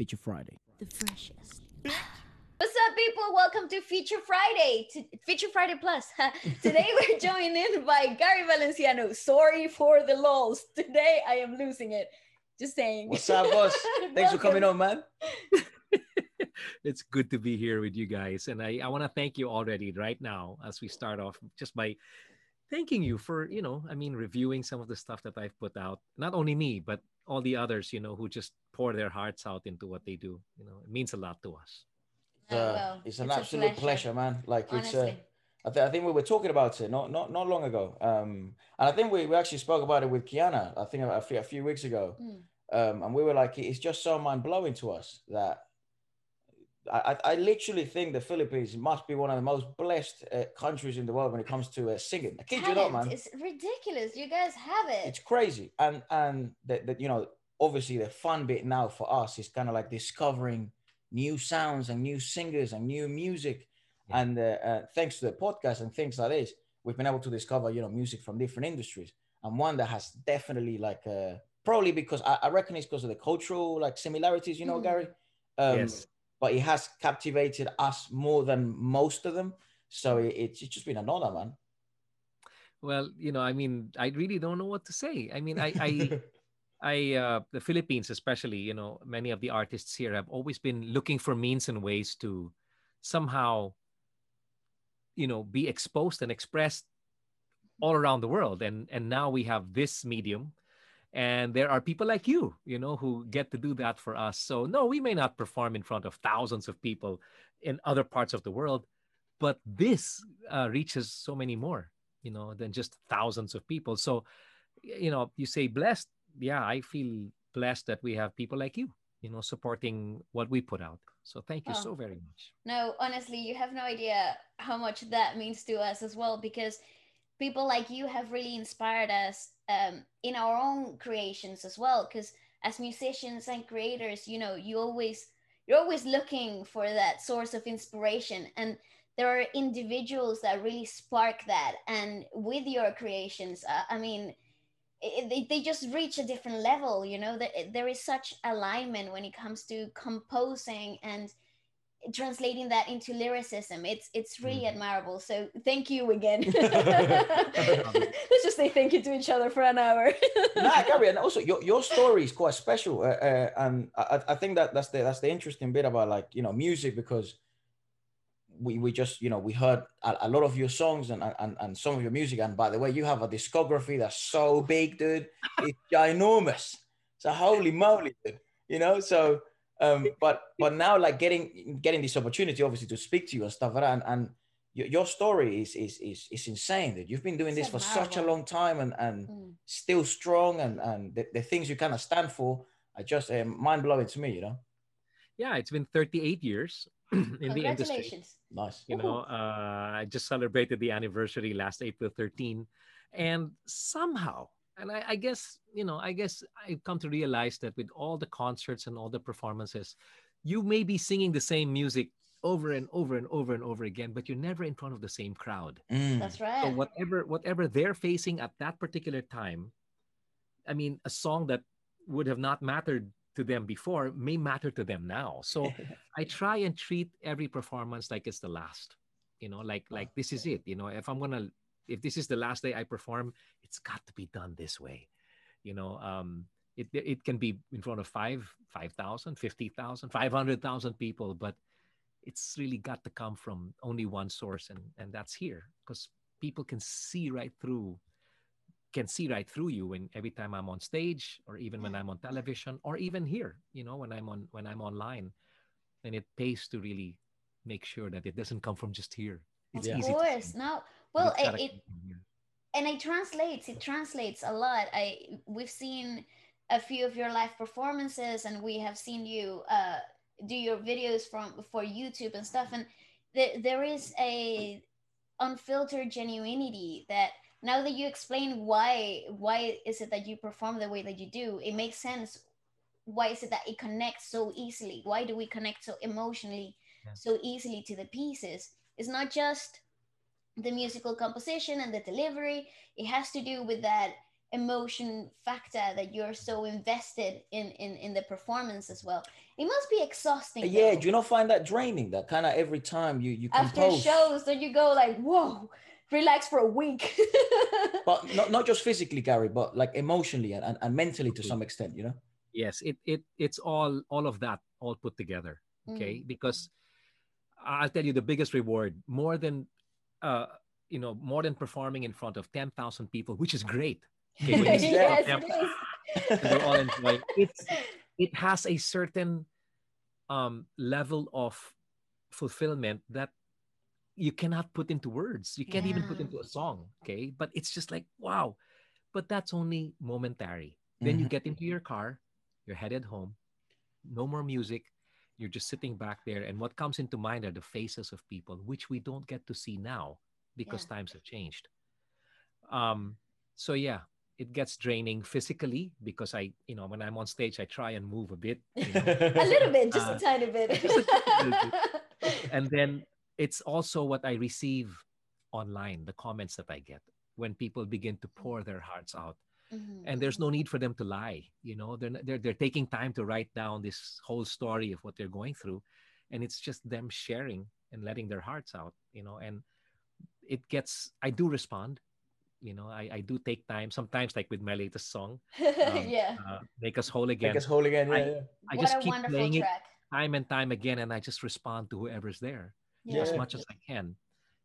Feature Friday. The freshest. What's up, people? Welcome to Feature Friday, to Feature Friday Plus. Today we're joined in by Gary Valenciano. Sorry for the lulls. Today I am losing it. Just saying. What's up, boss? Thanks for coming on, man. it's good to be here with you guys. And I, I want to thank you already right now as we start off just by thanking you for, you know, I mean, reviewing some of the stuff that I've put out. Not only me, but all the others, you know, who just pour their hearts out into what they do. You know, it means a lot to us. Uh, well, it's an it's absolute pleasure. pleasure. man. Like Honestly. it's uh, I, th- I, think we were talking about it not not not long ago. Um, and I think we, we actually spoke about it with Kiana. I think a, few, a few weeks ago. Mm. Um, and we were like, it's just so mind blowing to us that I, I literally think the Philippines must be one of the most blessed uh, countries in the world when it comes to uh, singing. I kid you not, man. It's ridiculous. You guys have it. It's crazy, and and that you know, obviously the fun bit now for us is kind of like discovering new sounds and new singers and new music, yeah. and uh, uh, thanks to the podcast and things like this, we've been able to discover you know music from different industries, and one that has definitely like uh, probably because I, I reckon it's because of the cultural like similarities, you know, mm. Gary. Um, yes but it has captivated us more than most of them. So it, it's just been an honor, man. Well, you know, I mean, I really don't know what to say. I mean, I, I, I, uh, the Philippines, especially, you know, many of the artists here have always been looking for means and ways to somehow, you know, be exposed and expressed all around the world. And and now we have this medium and there are people like you you know who get to do that for us. So no we may not perform in front of thousands of people in other parts of the world but this uh, reaches so many more you know than just thousands of people. So you know you say blessed yeah i feel blessed that we have people like you you know supporting what we put out. So thank you oh. so very much. No honestly you have no idea how much that means to us as well because people like you have really inspired us um, in our own creations as well because as musicians and creators you know you always you're always looking for that source of inspiration and there are individuals that really spark that and with your creations uh, i mean it, they, they just reach a different level you know that there is such alignment when it comes to composing and translating that into lyricism. It's it's really mm. admirable. So thank you again. Let's just say thank you to each other for an hour. Nah, Gary, and also your, your story is quite special uh, uh, and I, I think that that's the that's the interesting bit about like you know music because we, we just you know we heard a, a lot of your songs and, and and some of your music and by the way you have a discography that's so big dude. It's ginormous. So holy moly dude you know? So um, but but now like getting getting this opportunity obviously to speak to you and stuff like that and, and your, your story is is is is insane that you've been doing it's this for such a long time and and mm. still strong and and the, the things you kind of stand for are just uh, mind blowing to me you know? Yeah it's been 38 years in the industry. Nice. You know uh, i just celebrated the anniversary last april 13 and somehow and I, I, guess you know i guess i've come to realize that with all the concerts and all the performances you may be singing the same music over and over and over and over again but you're never in front of the same crowd. Mm. that's right. so whatever whatever they're facing at that particular time i mean a song that would have not mattered to them before may matter to them now. So i try and treat every performance like it's the last you know like like this is it. You know if i'm gonna if this is the last day I perform, it's got to be done this way. You know, um, it, it can be in front of five, 5,000, 50,000, 500,000 people, but it's really got to come from only one source. And, and that's here because people can see right through, can see right through you when every time I'm on stage or even when I'm on television or even here, you know, when I'm on, when I'm online and it pays to really make sure that it doesn't come from just here. It's of course. No, well, it, it and it translates. It translates a lot. I we've seen a few of your live performances, and we have seen you uh, do your videos from for YouTube and stuff. And there there is a unfiltered genuinity that now that you explain why why is it that you perform the way that you do, it makes sense. Why is it that it connects so easily? Why do we connect so emotionally, yeah. so easily to the pieces? It's not just the musical composition and the delivery. It has to do with that emotion factor that you're so invested in in in the performance as well. It must be exhausting yeah though. do you not find that draining that kind of every time you you after compose? shows then you go like whoa relax for a week. But not, not just physically gary but like emotionally and, and, and mentally to some extent you know? Yes it it it's all all of that all put together okay? Mm. Because i'll tell you the biggest reward more than uh you know more than performing in front of 10,000 people which is great. Okay, when you see yes them, it is. and they're all enjoying. It's it has a certain um level of fulfillment that you cannot put into words. You can't even put into a song okay? But it's just like wow. But that's only momentary. Then you Mhm. get into your car you're headed home no more music you're just sitting back there and what comes into mind are the faces of people which we don't get to see now because Yeah. times have changed um so yeah it gets draining physically because i you know when i'm on stage i try and move a bit you know, a little bit just Uh, a tiny bit just a little and then it's also what I receive online, the comments that I get when people begin to pour their hearts out. Mhm, And there's no need for them to lie. You know, they're, they're, they're taking time to write down this whole story of what they're going through. And it's just them sharing and letting their hearts out, you know, and it gets, I do respond. You know, I, I do take time sometimes, like with my latest song, um, yeah uh, Make Us Whole Again. Make us whole again. Yeah, I- yeah. I what just a keep wonderful playing it track time and time again, and I just respond to whoever's there yeah. as much as I can.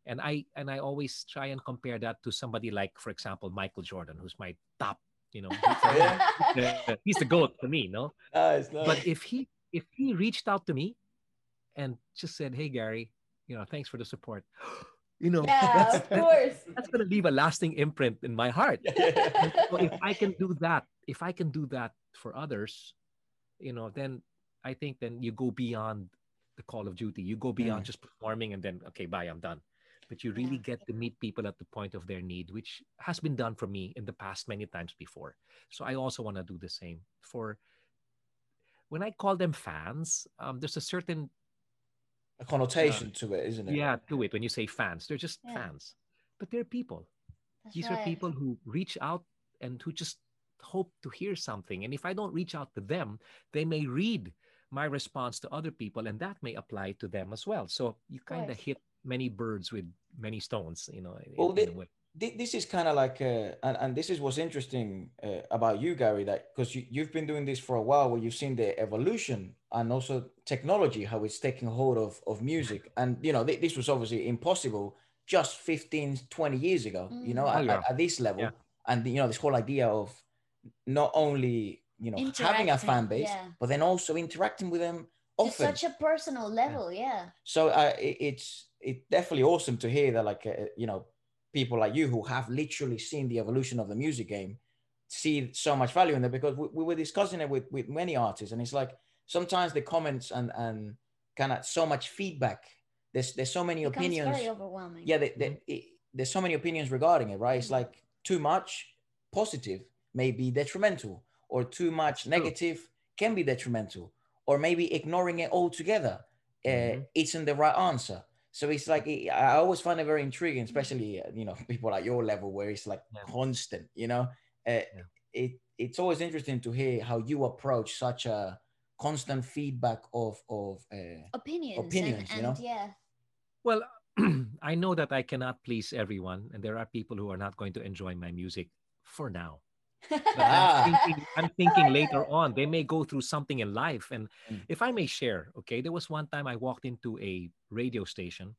And I and I always try and compare that to somebody like, for example, Michael Jordan, who's my top, you know, he's, the- he's the goat for me, no? Nice, nice. But if he if he reached out to me and just said, "Hey, Gary, you know, thanks for the support," you know, yeah that's, of course that's gonna leave a lasting imprint in my heart. And so if I can do that, if I can do that for others, you know, then I think then you go beyond the call of duty. You go beyond Mm. just performing and then okay, bye, I'm done. But you really get to meet people at the point of their need, which has been done for me in the past many times before. So I also want to do the same for when I call them fans. Um, there's a certain a connotation to it, isn't it? yeah to it when you say fans. They're just Yeah. fans, but they're people. That's These are people who reach out and who just hope to hear something. And if I don't reach out to them, they may read my response to other people, and that may apply to them as well. So you kind of hit many birds with many stones, you know. Well, in a the- This is kind of like, uh, and, and this is what's interesting uh, about you, Gary, that because you, you've been doing this for a while, where you've seen the evolution and also technology, how it's taking hold of, of music. And, you know, thi- this was obviously impossible just 15, 20 years ago, you know, Mm. at, Oh, yeah. at, at this level. Yeah. And, you know, this whole idea of not only, you know, having a fan base, yeah. but then also interacting with them to often. such a personal level yeah. So uh, it, it's it's definitely awesome to hear that like uh, you know people like you who have literally seen the evolution of the music game see so much value in it because we, we were discussing it with with many artists and it's like sometimes the comments and and kind of so much feedback there's there's so many becomes opinions. very overwhelming. Yeah they, they, it, there's so many opinions regarding it right? It's Mhm. like too much positive may be detrimental or too much True. negative can be detrimental or maybe ignoring it altogether uh, Mhm. isn't the right answer so it's like i always find it very intriguing especially uh, you know people at your level where it's like Yeah. constant you know uh, it it's always interesting to hear how you approach such a constant feedback of of uh, opinions, opinions, and, you know? and yeah Well, I know that I cannot please everyone, and there are people who are not going to enjoy my music for now. I'm thinking, I'm thinking later on, they may go through something in life. And Mm. if I may share, okay, there was one time I walked into a radio station.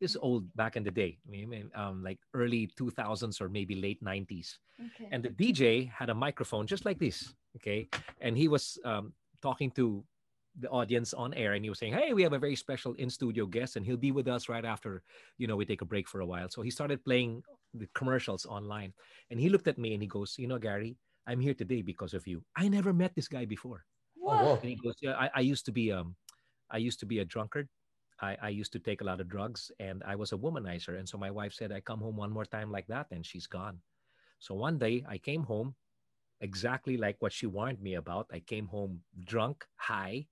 This old back in the day, I mean, um, like early 2000s or maybe late 90s. okay. And the DJ had a microphone just like this, okay? And he was um, talking to the audience on air and he was saying, Hey, we have a very special in studio guest and he'll be with us right after, you know, we take a break for a while. So he started playing the commercials online and he looked at me and he goes, You know, Gary, I'm here today because of you. I never met this guy before. oh, whoa. And he goes, Yeah, I, I used to be um I used to be a drunkard. I, I used to take a lot of drugs and I was a womanizer. And so my wife said, I come home one more time like that, and she's gone. So one day I came home exactly like what she warned me about. I came home drunk, high,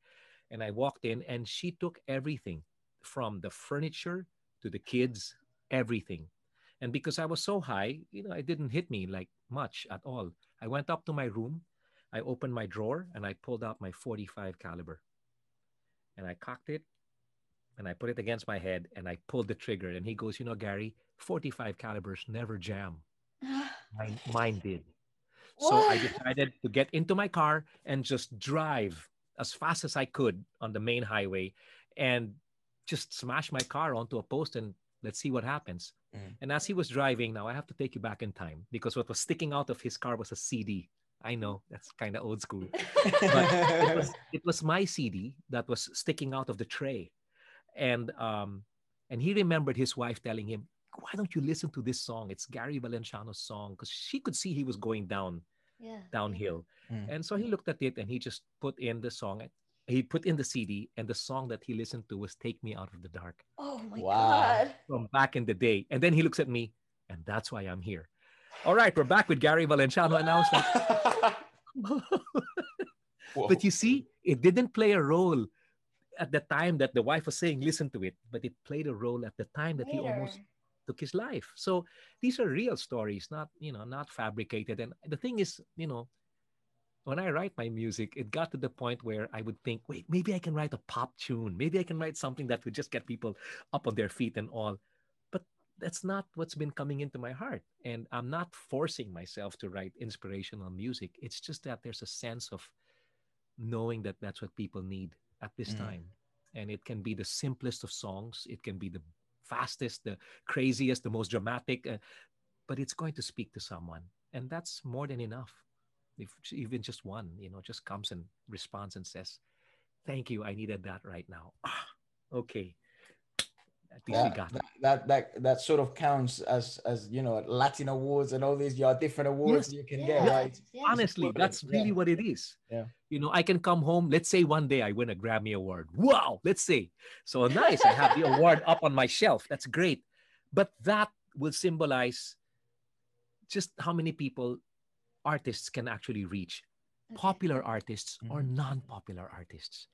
and I walked in and she took everything from the furniture to the kids, everything. And because I was so high, you know, it didn't hit me like much at all. I went up to my room, I opened my drawer, and I pulled out my 45 caliber. And I cocked it and I put it against my head and I pulled the trigger. And he goes, You know, Gary, 45 calibers never jam. Mine, mine did. So I decided to get into my car and just drive as fast as I could on the main highway and just smash my car onto a post and let's see what happens. Mm. And as he was driving, now I have to take you back in time because what was sticking out of his car was a CD. I know that's kind of old school. It was, it was my CD that was sticking out of the tray. And um, and he remembered his wife telling him, Why don't you listen to this song? It's Gary Valenciano's song. Because she could see he was going down yeah. downhill. Mm. And so he looked at it and he just put in the song. He put in the CD, and the song that he listened to was Take Me Out of the Dark Oh my Wow. god. from back in the day. And then he looks at me, and that's why I'm here. All right, we're back with Gary Valenciano. And I was like, but you see, it didn't play a role at the time that the wife was saying, listen to it, but it played a role at the time that he almost Later. Took his life. So these are real stories, not you know, not fabricated. And the thing is, you know, when I write my music, it got to the point where I would think, wait, maybe I can write a pop tune. Maybe I can write something that would just get people up on their feet and all. But that's not what's been coming into my heart. And I'm not forcing myself to write inspirational music. It's just that there's a sense of knowing that that's what people need at this Mm. time. And it can be the simplest of songs, it can be the fastest, the craziest, the most dramatic, uh, but it's going to speak to someone. And that's more than enough. If even just one, you know, just comes and responds and says, Thank you, I needed that right now. Ah, okay. At least we that, got that, that that that sort of counts as as you know Latin awards and all these your different awards Yes. you can Yeah. get right. Yeah. honestly equivalent, that's yeah. really what it is Yeah. you know i can come home let's say one day i win a grammy award wow let's say so nice i have the award up on my shelf that's great but that will symbolize just how many people artists can actually reach Okay. popular artists or Mhm. non-popular artists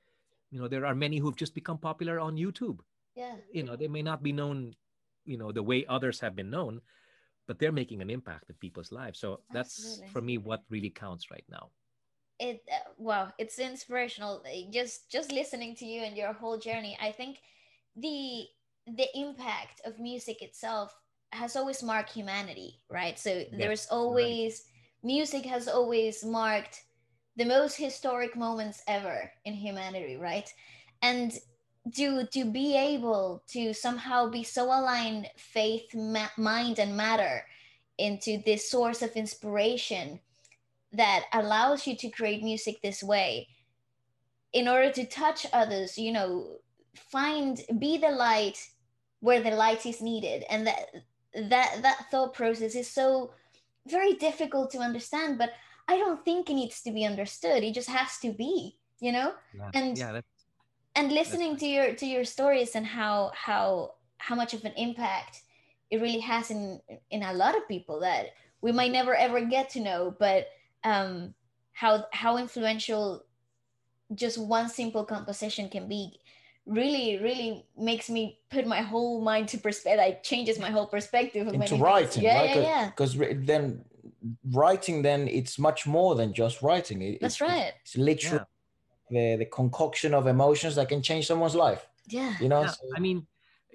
you know there are many who've just become popular on youtube Yeah. you know they may not be known you know the way others have been known but they're making an impact in people's lives. So that's Absolutely. for me what really counts right now. It uh, wow it's inspirational. Uh, just just listening to you and your whole journey i think the the impact of music itself has always marked humanity right? So there's always music has always marked the most historic moments ever in humanity right? And to to be able to somehow be so aligned faith ma- mind and matter into this source of inspiration that allows you to create music this way. In order to touch others you know find be the light where the light is needed. And that that that thought process is so very difficult to understand but i don't think it needs to be understood. It just has to be you know? Yeah, And- yeah and listening to your to your stories and how how how much of an impact it really has in in a lot of people that we might never ever get to know but um how how influential just one simple composition can be really really makes me put my whole mind to perspective like changes my whole perspective of into writing, yeah right? yeah yeah Because then writing, then it's much more than just writing. It- that's it's- right It's literally the, the concoction of emotions that can change someone's life. yeah You know, yeah, So- i mean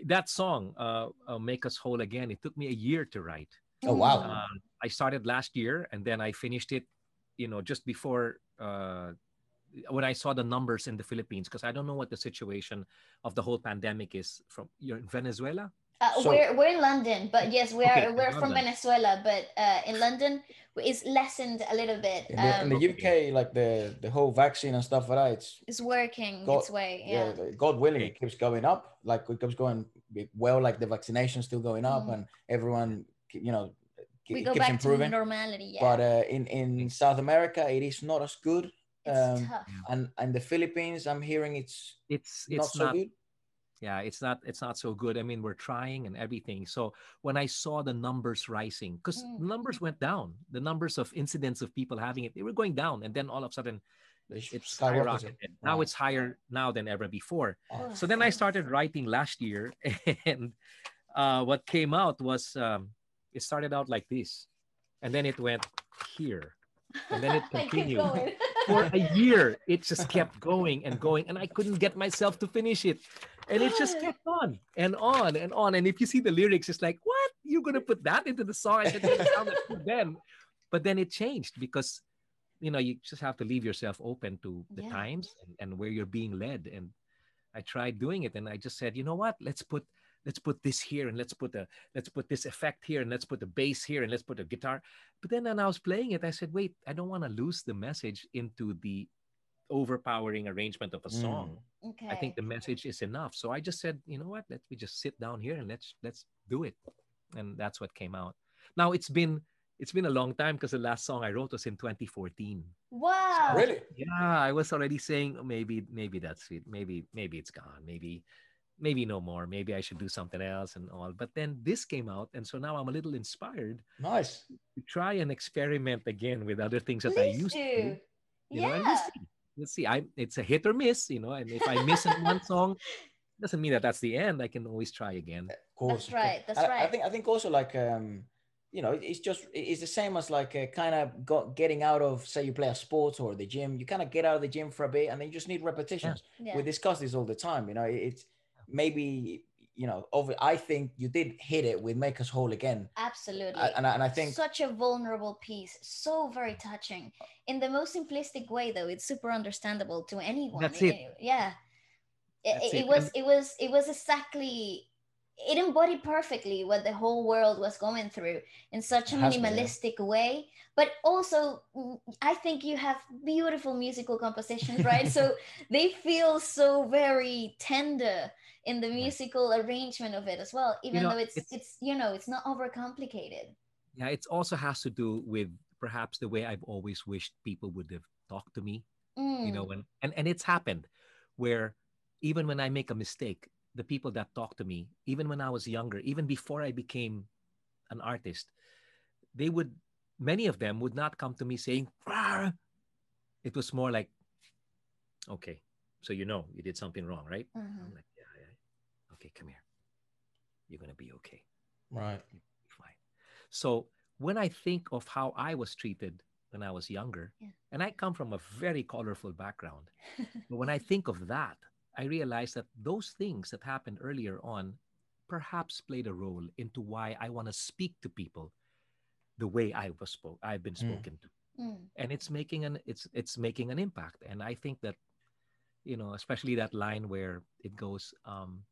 that song uh, uh make us whole again it took me a year to write Oh, wow. Um, i started last year and then i finished it you know just before uh when i saw the numbers in the philippines because i don't know what the situation of the whole pandemic is from you're in venezuela Uh, So- we're we're in London, but yes, we are Okay, we're from London. Venezuela, but uh, in London it's lessened a little bit. in the, in Um, the UK, like the the whole vaccine and stuff like that, it's it's working God- its way. yeah, Yeah. God willing, it keeps going up. Like it keeps going well. Like the vaccination still going up, Mhm. and everyone, you know, we it go keeps back to improving. normality. Yeah. But uh, in in South America, it is not as good. it's um, tough. And and the Philippines, I'm hearing it's it's not it's so not good. Yeah it's not it's not so good i mean we're trying and everything so when i saw the numbers rising because Mm. numbers went down the numbers of incidents of people having it they were going down and then all of a sudden it skyrocketed. skyrocketed now it's higher now than ever before Oh, so then i started writing last year and uh, what came out was um, it started out like this and then it went here and then it continued for a year. It just kept going and going, and I couldn't get myself to finish it. And it just kept on and on and on. And if you see the lyrics, it's like, what? You're gonna put that into the song? I said, "It sounded good then, but then it changed because you know you just have to leave yourself open to the Yeah. times and, and where you're being led. And I tried doing it, and I just said, you know what? Let's put let's put this here and let's put a let's put this effect here and let's put the bass here and let's put a guitar but then when i was playing it i said wait i don't want to lose the message into the overpowering arrangement of a Mm. song Okay. i think the message is enough so i just said you know what let me just sit down here and let's let's do it and that's what came out now it's been it's been a long time because the last song i wrote was in 2014 Wow. Really? yeah i was already saying "Oh, maybe maybe that's it maybe maybe it's gone maybe maybe no more maybe i should do something else and all but then this came out and so now i'm a little inspired Nice. to try and experiment again with other things that i used do. to do you know and Yeah. we'll see let's see i it's a hit or miss you know and if i miss in one song doesn't mean that that's the end i can always try again Of course. of course. right, that's I- I think I think also like um, you know, it's just it's the same as like uh, kind of got getting out of say you play a sport or the gym. You kind of get out of the gym for a bit, and then you just need repetitions. Yeah. We discuss this all the time. You know, it's maybe you know, over. I think you did hit it with "Make Us Whole Again," Absolutely. I- and I, and I think such a vulnerable piece, so very touching. In the most simplistic way, though, it's super understandable to anyone. That's it. Yeah, it, it, it. was. It was. It was exactly. It embodied perfectly what the whole world was going through in such a It has been, yeah. minimalistic way. But also, mm, I think you have beautiful musical compositions, right? so they feel so very tender in the musical arrangement of it as well, even know, though it's, it's- it's you know it's not overcomplicated. yeah it also has to do with perhaps the way i've always wished people would have talked to me you know Mm. when and, and it's happened where even when i make a mistake the people that talk to me even when i was younger even before i became an artist they would many of them would not come to me saying "Rah!" it was more like okay so you know you did something wrong right Mhm. i'm like okay come here you're gonna be okay right. Be fine. So when I think of how I was treated when I was younger, Yeah. and I come from a very colorful background, but when I think of that, I realize that those things that happened earlier on perhaps played a role into why I want to speak to people the way I was spoke I've been Mm. spoken to. Mm. And it's making an it's it's making an impact. And I think that, you know, especially that line where it goes um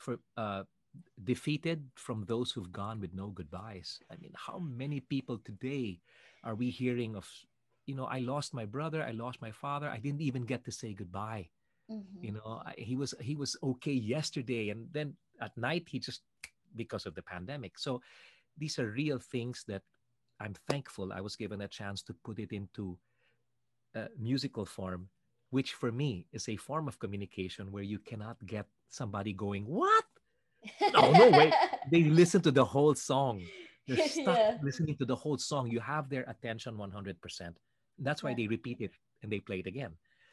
for uh defeated from those who've gone with no goodbyes. I mean, how many people today are we hearing of, you know, I lost my brother, I lost my father, I didn't even get to say goodbye. Mhm. You know, I, he was he was okay yesterday, and then at night he just because of the pandemic. So these are real things that I'm thankful I was given a chance to put it into a musical form, which for me is a form of communication where you cannot get somebody going, What? No, no, wait. They listen to the whole song. They're stuck Yeah. listening to the whole song. You have their attention 100%. That's why Yeah. they repeat it and they play it again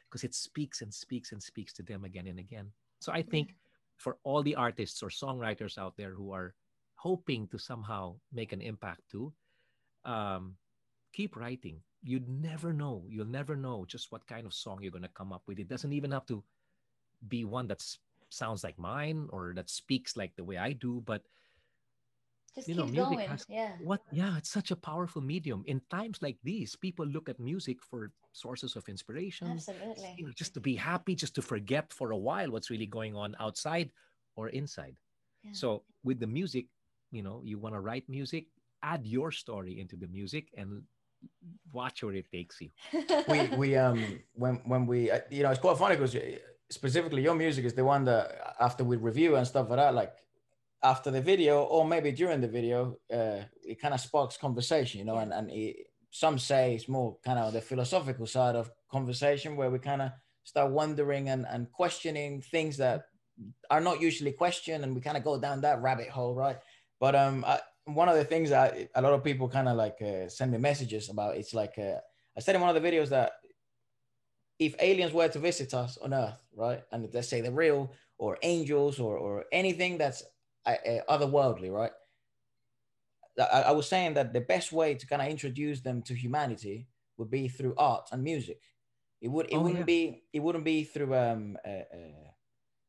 because it speaks and speaks and speaks to them again and again. So I think for all the artists or songwriters out there who are hoping to somehow make an impact too, um, keep writing. You'd never know. You'll never know just what kind of song you're going to come up with. It doesn't even have to be one that sounds like mine or that speaks like the way I do, but Just you know, music going. has- yeah. what yeah it's such a powerful medium in times like these people look at music for sources of inspiration Absolutely. you know, just to be happy just to forget for a while what's really going on outside or inside Yeah. so with the music you know you want to write music add your story into the music and watch where it takes you we we um when when we uh, you know it's quite funny because specifically your music is the one that after we review and stuff like that like after the video or maybe during the video uh it kind of sparks conversation you know and and it, some say it's more kind of the philosophical side of conversation where we kind of start wondering and and questioning things that are not usually questioned and we kind of go down that rabbit hole right? But um I, one of the things that a lot of people kind of like uh, send me messages about it's like uh, i said in one of the videos that if aliens were to visit us on earth right and let's say they're real or angels or or anything that's uh, uh, otherworldly right I, I was saying that the best way to kind of introduce them to humanity would be through art and music. It would it Oh, wouldn't yeah. be it wouldn't be through um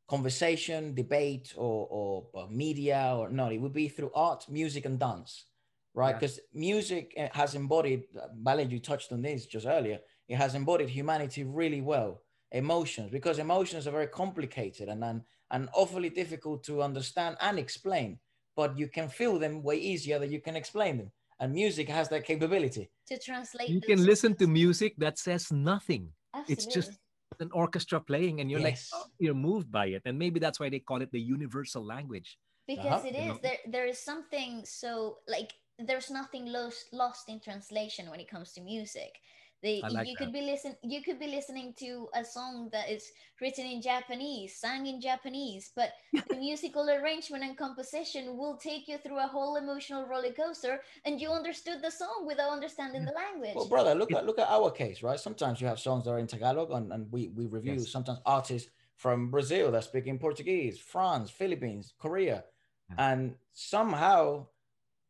conversation, debate, or or uh, media or no. It would be through art, music, and dance, right? Yeah. Because music uh, has embodied. Ballad, you touched on this just earlier. It has embodied humanity really well. Emotions, because emotions are very complicated and and, and awfully difficult to understand and explain. But you can feel them way easier than you can explain them. And music has that capability. to translate. You those can listen to music that says nothing. It's just an orchestra playing, and you're Yes. like, oh, you're moved by it. And maybe that's why they call it the universal language. because Uh-huh, it you is know. there there is something so like there's nothing lost lost in translation when it comes to music the, I like you that. could be listen you could be listening to a song that is written in japanese sung in japanese but the musical arrangement and composition will take you through a whole emotional roller coaster and you understood the song without understanding the language Well, brother, look at look at our case, right? Sometimes you have songs that are in Tagalog, and, and we we review Yes. sometimes artists from Brazil that speak in Portuguese, France, Philippines, Korea, Yeah. and somehow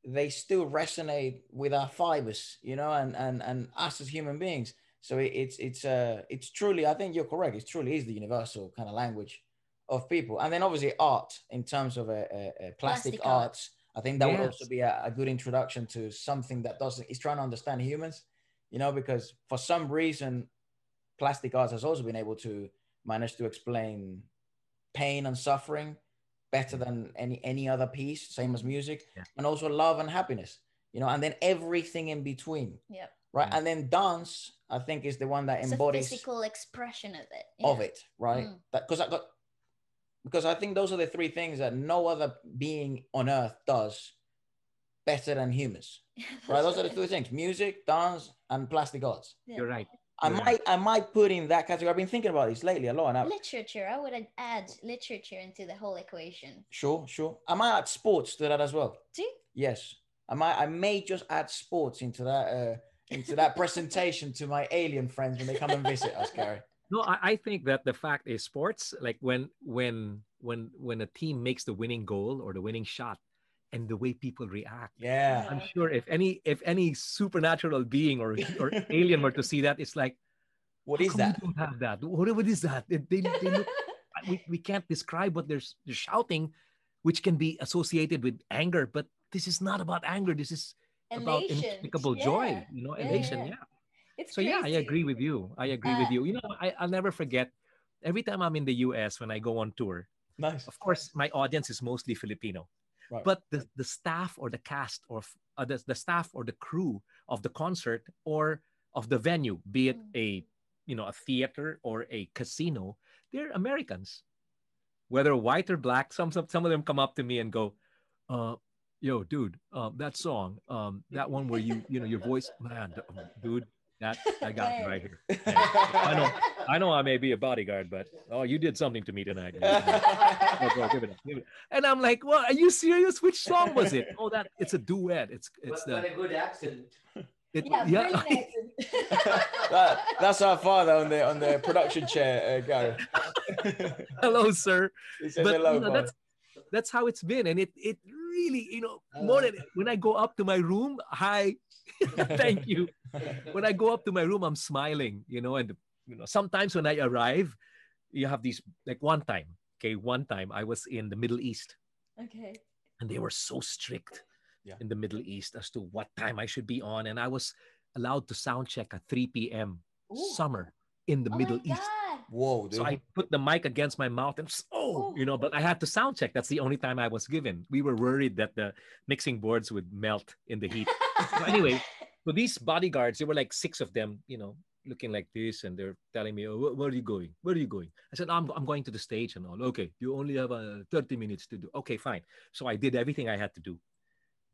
they still resonate with our fibers, you know, and and and us as human beings. So it, it's it's uh it's truly, I think you're correct. It truly is the universal kind of language of people, and then obviously art in terms of a, a, a plastic, Plastic art. arts. I think that would also be a, a good introduction to something that doesn't is trying to understand humans, you know, because for some reason, plastic arts has also been able to manage to explain pain and suffering better than any any other piece, same as music, Yeah. and also love and happiness, you know, and then everything in between, yep right? Yeah. And then dance, I think, is the one that it's a embodies physical expression of it of it, right? Mm. That because I got because I think those are the three things that no other being on earth does better than humans. Right? Those are the three things: music, dance, and plastic arts. Yeah. You're right. I You're might I might put in that category. I've been thinking about this lately a lot. And I, literature i would add literature into the whole equation sure, sure. I might add sports to that as well. do you? Yes, I might. I may just add sports into that uh, into that presentation to my alien friends when they come and visit us, Gary. No, I, I think that the fact is sports, like when when when when a team makes the winning goal or the winning shot and the way people react. Yeah. I'm sure if any if any supernatural being or or alien were to see that, it's like What is that? We don't have that. What, what is that? They, they, look, we, we can't describe what they're, they're shouting, which can be associated with anger, but this is not about anger. This is about Elation. inexplicable Yeah. joy, you know, Yeah, elation. yeah. Yeah. It's So yeah, I agree with you. I agree with Uh, you. You know, I, I'll never forget. Every time I'm in the U.S. when I go on tour, Nice. of course, my audience is mostly Filipino, Right. but the, the staff or the cast or uh, the, the staff or the crew of the concert or of the venue, be it Mm. a you know a theater or a casino, they're Americans, whether white or black. Some some, some of them come up to me and go, uh, "Yo, dude, um, that song, um, that one where you you know your voice, man, dude, that I got right here." I know. I know I may be a bodyguard, but oh, you did something to me tonight. Oh, give it up, give it up. And I'm like, well, are you serious? Which song was it? Oh, that it's a duet. It's it's the a good accent. it, Yeah, yeah. brilliant. That- that's our father on the on the production chair, uh, Gary. Hello, sir. he says But hello, you know, that's that's how it's been, and it it really you know more than when I go up to my room, hi, thank you. When I go up to my room, I'm smiling, you know, and you know sometimes when I arrive, you have these like one time, okay, one time I was in the Middle East. okay. and they were so strict Yeah. in the Middle East as to what time I should be on. And I was allowed to sound check at 3 p.m. Ooh. summer in the oh Middle East. Whoa, dude. So I put the mic against my mouth and oh, oh, you know, but I had to sound check. That's the only time I was given. We were worried that the mixing boards would melt in the heat. So anyway, so these bodyguards, there were like six of them, you know, looking like this, and they're telling me, "Oh, where are you going? Where are you going?" I said, "I'm I'm going to the stage and all." Okay, you only have uh, 30 minutes to do. Okay, fine. So I did everything I had to do.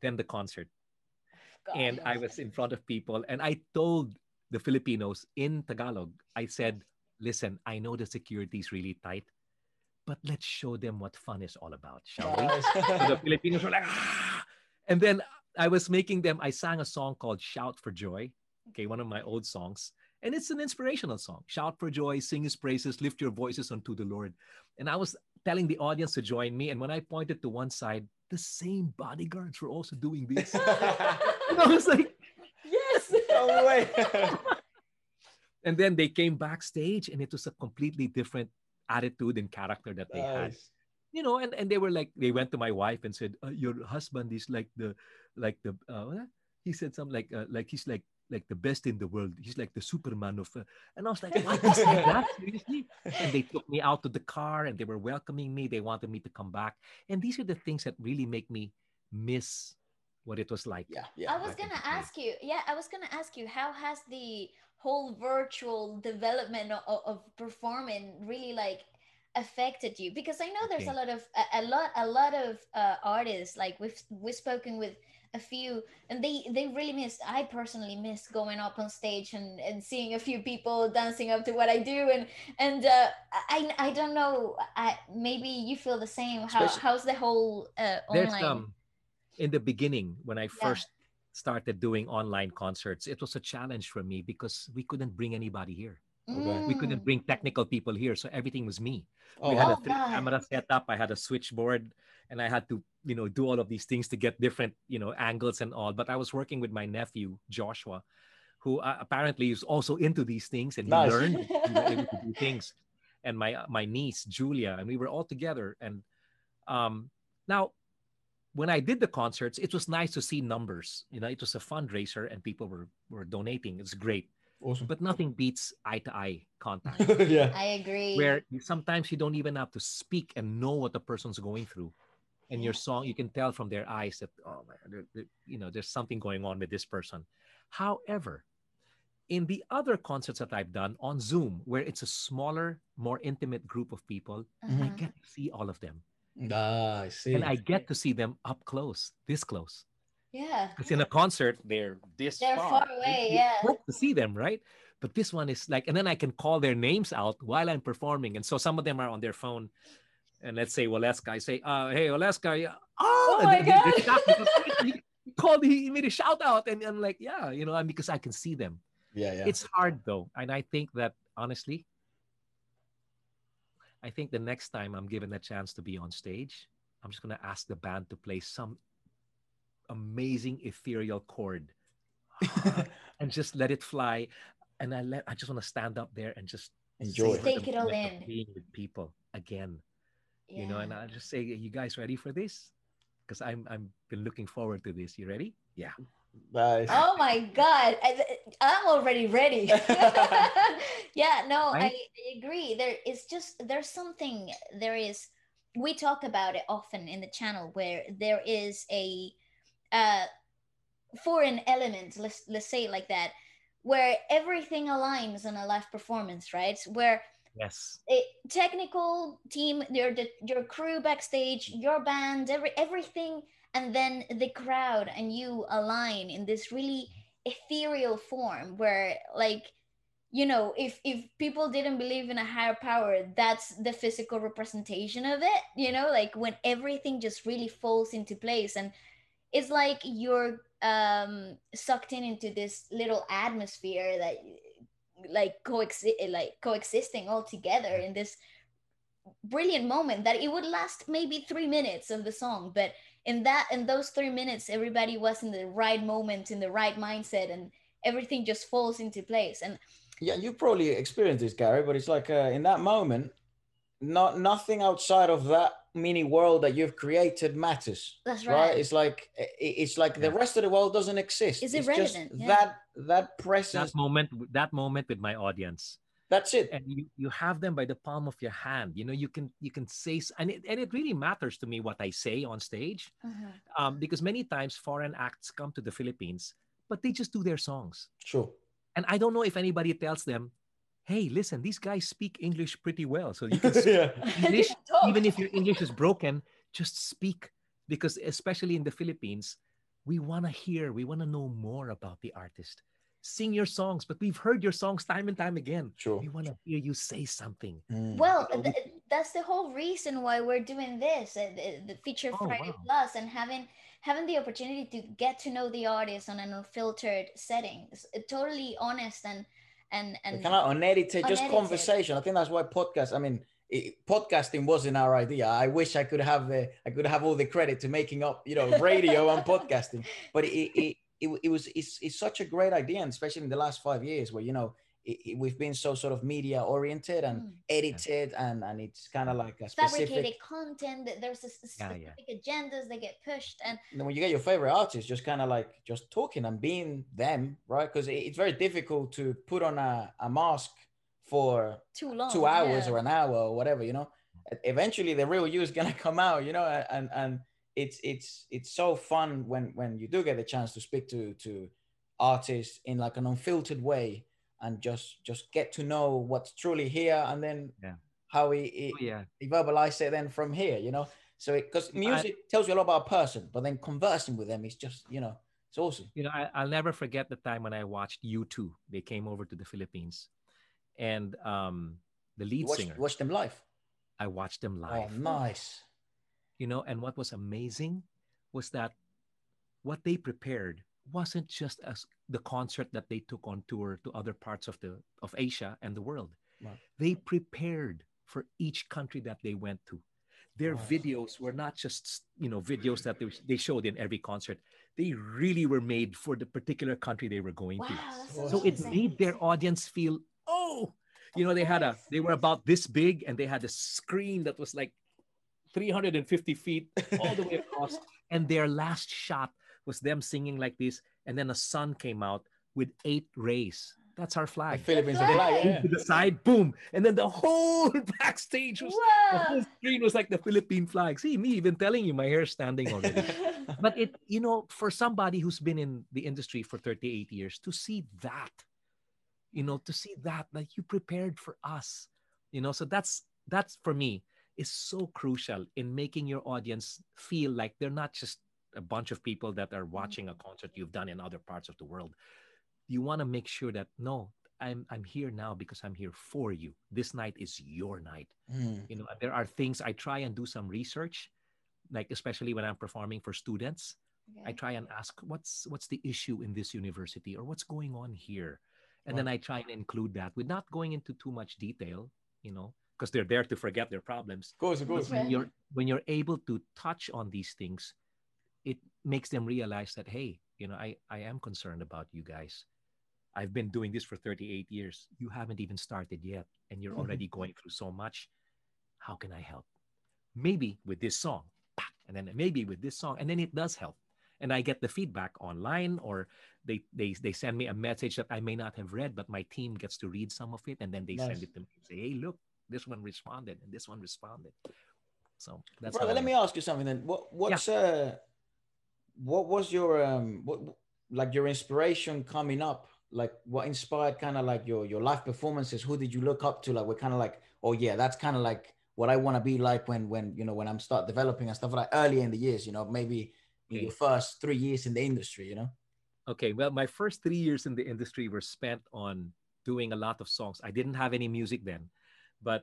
Then the concert, God. and I was in front of people, and I told the Filipinos in Tagalog, I said, "Listen, I know the security is really tight, but let's show them what fun is all about, shall we?" So the Filipinos were like, ah! and then I was making them. I sang a song called "Shout for Joy," okay, one of my old songs, and it's an inspirational song. Shout for joy, sing His praises, lift your voices unto the Lord. And I was telling the audience to join me, and when I pointed to one side, the same bodyguards were also doing this. and I was like, yes. no way. and then they came backstage and it was a completely different attitude and character that they had you know and, and they were like they went to my wife and said uh, your husband is like the like the uh, he said something like uh, like he's like like the best in the world he's like the superman of uh, and i was like what He said that seriously and they took me out to the car and they were welcoming me they wanted me to come back and these are the things that really make me miss what it was like Yeah, yeah. I was gonna the day. ask you, yeah, I was gonna ask you, how has the whole virtual development of, of performing really like affected you? Because I know there's a lot of a, a lot a lot of uh, artists like we've we've spoken with a few and they they really missed i personally miss going up on stage and and seeing a few people dancing up to what i do. And and uh i i don't know i maybe you feel the same. How Especially- how's the whole uh there's online? um in the beginning when i Yeah. first started doing online concerts it was a challenge for me because we couldn't bring anybody here Okay. we couldn't Mm. bring technical people here so everything was me Oh, we had wow. a three camera setup i had a switchboard and i had to you know do all of these things to get different you know angles and all but i was working with my nephew joshua who uh, apparently is also into these things and he Nice. learned he was able to do things and my my niece julia and we were all together and um now when i did the concerts it was nice to see numbers you know it was a fundraiser and people were were donating it's great awesome. but nothing beats eye to eye contact yeah. i agree where sometimes you don't even have to speak and know what the person's going through and your song you can tell from their eyes that oh man there- there- you know there's something going on with this person however in the other concerts that i've done on zoom where it's a smaller more intimate group of people i Uh-huh. get to see all of them Ah, I see. and i get to see them up close this close yeah because in a concert they're this They're far away, You yeah. hope to see them right but this one is like and then i can call their names out while i'm performing and so some of them are on their phone and let's say Waleska, I say, uh, hey, Waleska, yeah. oh, and my they- they- they God. shout he he called, he made a shout out, and I'm like, yeah, you know, and because I can see them. yeah, yeah. It's hard though, and I think that honestly, I think the next time I'm given a chance to be on stage, I'm just gonna ask the band to play some amazing ethereal chord and just let it fly. And I let I just want to stand up there and just Enjoy. savor Take it all in. being with people again. You know, and I'll just say, "Are you guys ready for this?" Because I'm I'm been looking forward to this. You ready? Yeah. Nice. Oh my god, I, I'm already ready. yeah, no, I, Right? I agree. There is just there's something there is. We talk about it often in the channel where there is a uh, foreign element. Let's let's say it like that, where everything aligns on a live performance, right? Where Yes. a technical team, your your crew backstage, your band, every everything, and then the crowd and you align in this really ethereal form where like you know if if people didn't believe in a higher power that's the physical representation of it you know like when everything just really falls into place and it's like you're um sucked in into this little atmosphere that like coexist like coexisting all together in this brilliant moment that it would last maybe three minutes of the song but in that in those three minutes everybody was in the right moment in the right mindset and everything just falls into place and Yeah, you probably experienced this, Gary, but it's like uh, in that moment, not nothing outside of that mini world that you've created matters. that's Right? right, It's like it's like the rest of the world doesn't exist. It's just irrelevant, yeah. that that That presence. moment. That moment with my audience. That's it. and you, you have them by the palm of your hand you know you can you can say and it, and it really matters to me what i say on stage Mhm. um, because many times foreign acts come to the philippines but they just do their songs Sure. and i don't know if anybody tells them hey listen these guys speak english pretty well so you can speak yeah. english even if your english is broken just speak because especially in the philippines we want to hear we want to know more about the artist sing your songs but we've heard your songs time and time again Sure. we want to hear you say something Mm. well th- that's the whole reason why we're doing this uh, the, the feature Oh, friday wow. plus and having having the opportunity to get to know the artist on an unfiltered setting uh, totally honest and and and kind of unedited, just conversation. I think that's why podcast. I mean, it, podcasting wasn't our idea. I wish I could have the I could have all the credit to making up, you know, radio and podcasting. But it it, it, it was it's, it's such a great idea, and especially in the last five years, where you know it, it, we've been so sort of media oriented and mm. edited and and it's kind of like a specific fabricated content that there's a specific yeah, yeah. agendas that get pushed and, and then when you get your favorite artist just kind of like just talking and being them right because it's very difficult to put on a, a mask for too long two hours yeah. or an hour or whatever you know eventually the real you is gonna come out you know and and it's it's it's so fun when when you do get the chance to speak to to artists in like an unfiltered way and just just get to know what's truly here and then yeah. how he, he, oh, yeah. he verbalize it then from here you know? So it because music I, tells you a lot about a person but then conversing with them is just you know it's awesome. You know I, will never forget the time when i watched u2 they came over to the philippines. And um the lead you watched, singer. watched them live? I watched them oh, live. oh nice. You know and what was amazing was that what they prepared wasn't just as the concert that they took on tour to other parts of the of Asia and the world. Wow. They prepared for each country that they went to. Their wow. videos were not just you know videos that they, they showed in every concert. They really were made for the particular country they were going wow, to. So it made their audience feel oh, you know they had a they were about this big and they had a screen that was like 350 feet all the way across. and their last shot was them singing like this, and then the sun came out with eight rays. That's our flag. The Philippines flag. flag yeah. To the side, boom, and then the whole backstage was the whole screen was like the Philippine flag. See me even telling you, my hair standing already. but it, you know, for somebody who's been in the industry for 38 years, to see that, you know, to see that, like you prepared for us, you know, so that's that's for me is so crucial in making your audience feel like they're not just a bunch of people that are mm-hmm. watching a concert you've done in other parts of the world you want to make sure that no i'm i'm here now because i'm here for you. This night is your night. Mm. you know there are things i try and do some research like especially when i'm performing for students okay. i try and ask what's what's the issue in this university or what's going on here? And then i try and include that with not going into too much detail you know because they're there to forget their problems. Of course of course. when you're when you're able to touch on these things makes them realize that hey you know i i am concerned about you guys. I've been doing this for 38 years. You haven't even started yet and you're mm-hmm. already going through so much. How can i help? Maybe with this song and then maybe with this song and then it does help. And i get the feedback online or they they, they send me a message that i may not have read but my team gets to read some of it and then they nice. send it to me and say hey look this one responded and this one responded. So that's Brother, let me ask you something then. What what's yeah. uh what was your um what like your inspiration coming up? Like what inspired kind of like your your life performances? Who did you look up to? Like we're kind of like oh yeah that's kind of like what i want to be like when when you know when i'm start developing and stuff like early in the years you know maybe in your first three years in the industry you know? Okay well my first three years in the industry were spent on doing a lot of songs. I didn't have any music then but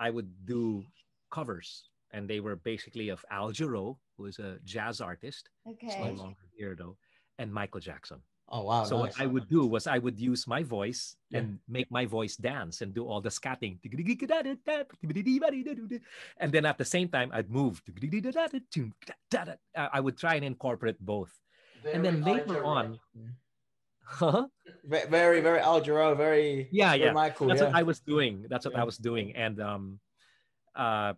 i would do covers and they were basically of Al Jarreau, who is a jazz artist. Okay. no longer here though, and Michael Jackson. Oh wow! So nice. what I would do was I would use my voice yeah. and make my voice dance and do all the scatting. And then at the same time, I'd move. I would try and incorporate both. Very and then later on, huh? Very, very Al Jarreau, very yeah, yeah. Michael, That's yeah. what I was doing. That's what yeah. I was doing, and um, uh,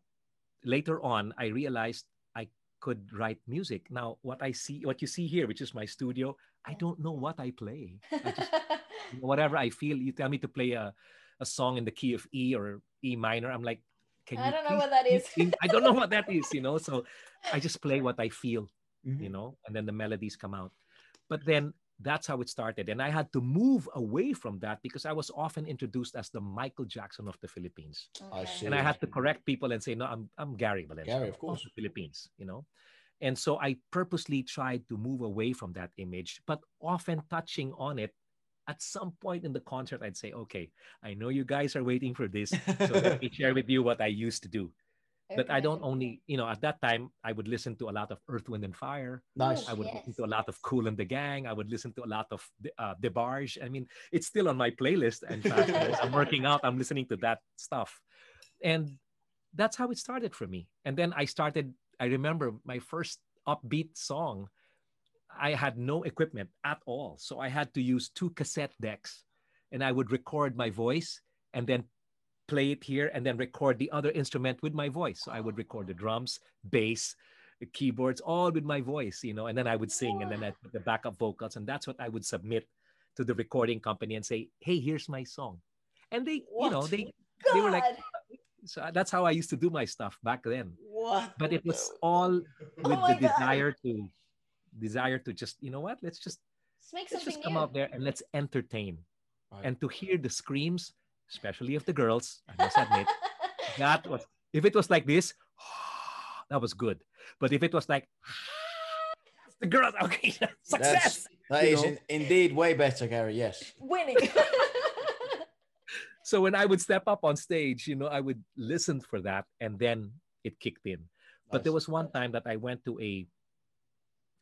later on, I realized I could write music. Now, what I see, what you see here, which is my studio, I don't know what I play. I just, whatever I feel, you tell me to play a, a song in the key of E or E minor. I'm like, can I don't know what that is. I don't know what that is, you know. So I just play what I feel, mm-hmm. you know, and then the melodies come out. But then that's how it started. And I had to move away from that because I was often introduced as the Michael Jackson of the Philippines. Okay. And I had to correct people and say, no, I'm, I'm Gary Valenciano. Gary, of course. Of the Philippines, you know? And so I purposely tried to move away from that image, but often touching on it at some point in the concert, I'd say, okay, I know you guys are waiting for this. So let me share with you what I used to do. But I don't only, you know, at that time, I would listen to a lot of Earth, Wind, and Fire. Nice. I would yes. listen to a lot of Kool and the Gang. I would listen to a lot of uh, DeBarge. I mean, it's still on my playlist. And I'm working out, I'm listening to that stuff. And that's how it started for me. And then I started, I remember my first upbeat song, I had no equipment at all. So I had to use two cassette decks and I would record my voice and then play it here and then record the other instrument with my voice. So I would record the drums, bass, the keyboards, all with my voice, you know, and then I would sing and then I put the backup vocals. And that's what I would submit to the recording company and say, hey, here's my song. And they, what? you know, they, God. they were like, so that's how I used to do my stuff back then. What? But it was all oh with oh the God. desire to desire to just, you know what? Let's just let's, make let's just come new. out there and let's entertain. Right. And to hear the screams, especially of the girls, I must admit, that was if it was like this, that was good. But if it was like the girls, okay, success. That's, that is in, indeed way better, Gary. Yes, winning. so when I would step up on stage, you know, I would listen for that, and then it kicked in. Nice. But there was one time that I went to a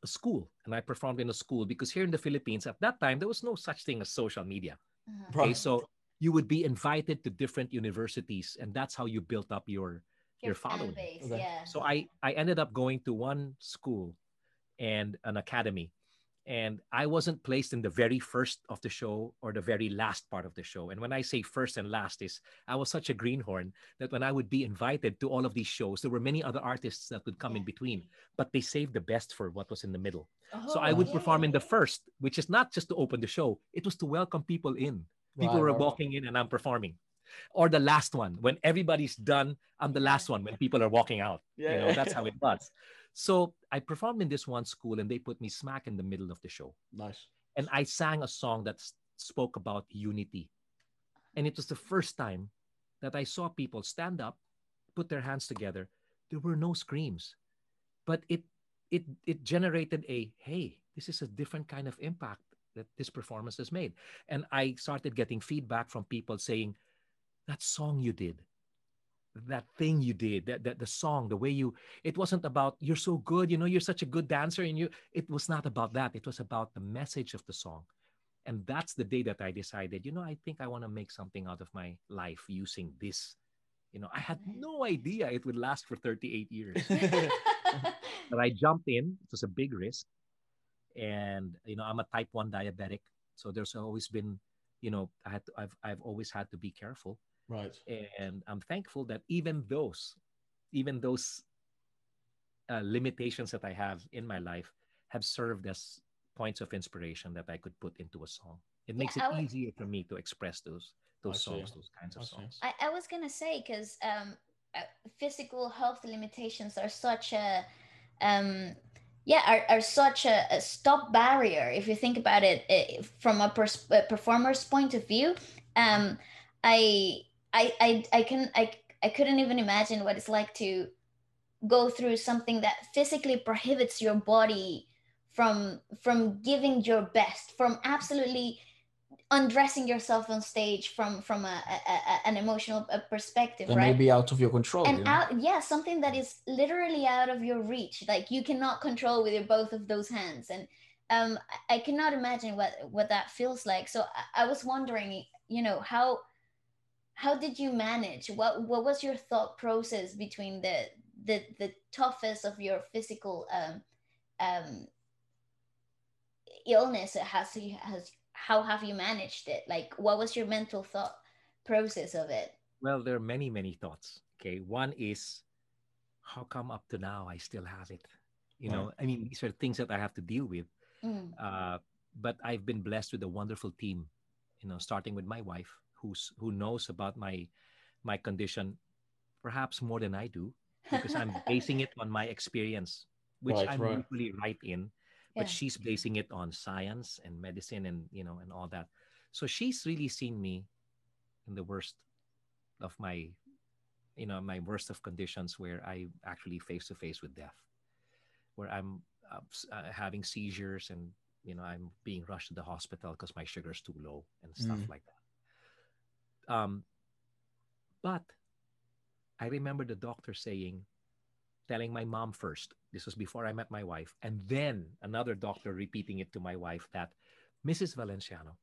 a school and I performed in a school because here in the Philippines at that time there was no such thing as social media. Uh-huh. Okay, so you would be invited to different universities, and that's how you built up your your, your following. Base, okay. yeah. So I I ended up going to one school and an academy, and I wasn't placed in the very first of the show or the very last part of the show. And when I say first and last, is I was such a greenhorn that when I would be invited to all of these shows, there were many other artists that would come yeah. in between, but they saved the best for what was in the middle. Oh, so I oh, would yeah. perform in the first, which is not just to open the show; it was to welcome people in. People right, were right, walking right. in, and I'm performing. Or the last one, when everybody's done, I'm the last one when people are walking out. Yeah, you know, that's how it was. So I performed in this one school, and they put me smack in the middle of the show. Nice. And I sang a song that spoke about unity, and it was the first time that I saw people stand up, put their hands together. There were no screams, but it it it generated a hey, this is a different kind of impact that this performance has made. And I started getting feedback from people saying, that song you did, that thing you did, that, that the song, the way you, it wasn't about you're so good, you know, you're such a good dancer, and you. It was not about that. It was about the message of the song, and that's the day that I decided, you know, I think I want to make something out of my life using this. You know, I had no idea it would last for 38 years. but I jumped in. It was a big risk and you know i'm a type 1 diabetic so there's always been you know i had to, i've i've always had to be careful. Right. And i'm thankful that even those even those uh, limitations that i have in my life have served as points of inspiration that i could put into a song. It makes yeah, it would... easier for me to express those those songs those kinds of songs. I, I was gonna say because um, uh, physical health limitations are such a um, yeah are, are such a, a, stop barrier if you think about it, it from a, pers- a, performer's point of view. Um I, I i i can i i couldn't even imagine what it's like to go through something that physically prohibits your body from from giving your best from absolutely undressing yourself on stage from from a, a, an emotional uh, perspective that right? may be out of your control and you know? out yeah something that is literally out of your reach like you cannot control with your both of those hands and um i cannot imagine what what that feels like so i, I was wondering you know how how did you manage what what was your thought process between the the the toughest of your physical um um illness has has how have you managed it? Like what was your mental thought process of it? Well there are many many thoughts okay? One is how come up to now i still have it? You know i mean these are things that i have to deal with. Mm. uh, but i've been blessed with a wonderful team you know starting with my wife who's who knows about my my condition perhaps more than i do because i'm basing it on my experience which right, i'm right. usually right in but she's basing it on science and medicine and you know and all that. So she's really seen me in the worst of my you know my worst of conditions where i actually face to face with death where i'm uh, uh, having seizures and you know i'm being rushed to the hospital because my sugar's too low and stuff mm. like that. Um but i remember the doctor saying telling my mom first. This was before I met my wife. And then another doctor repeating it to my wife that Mrs. Valenciano,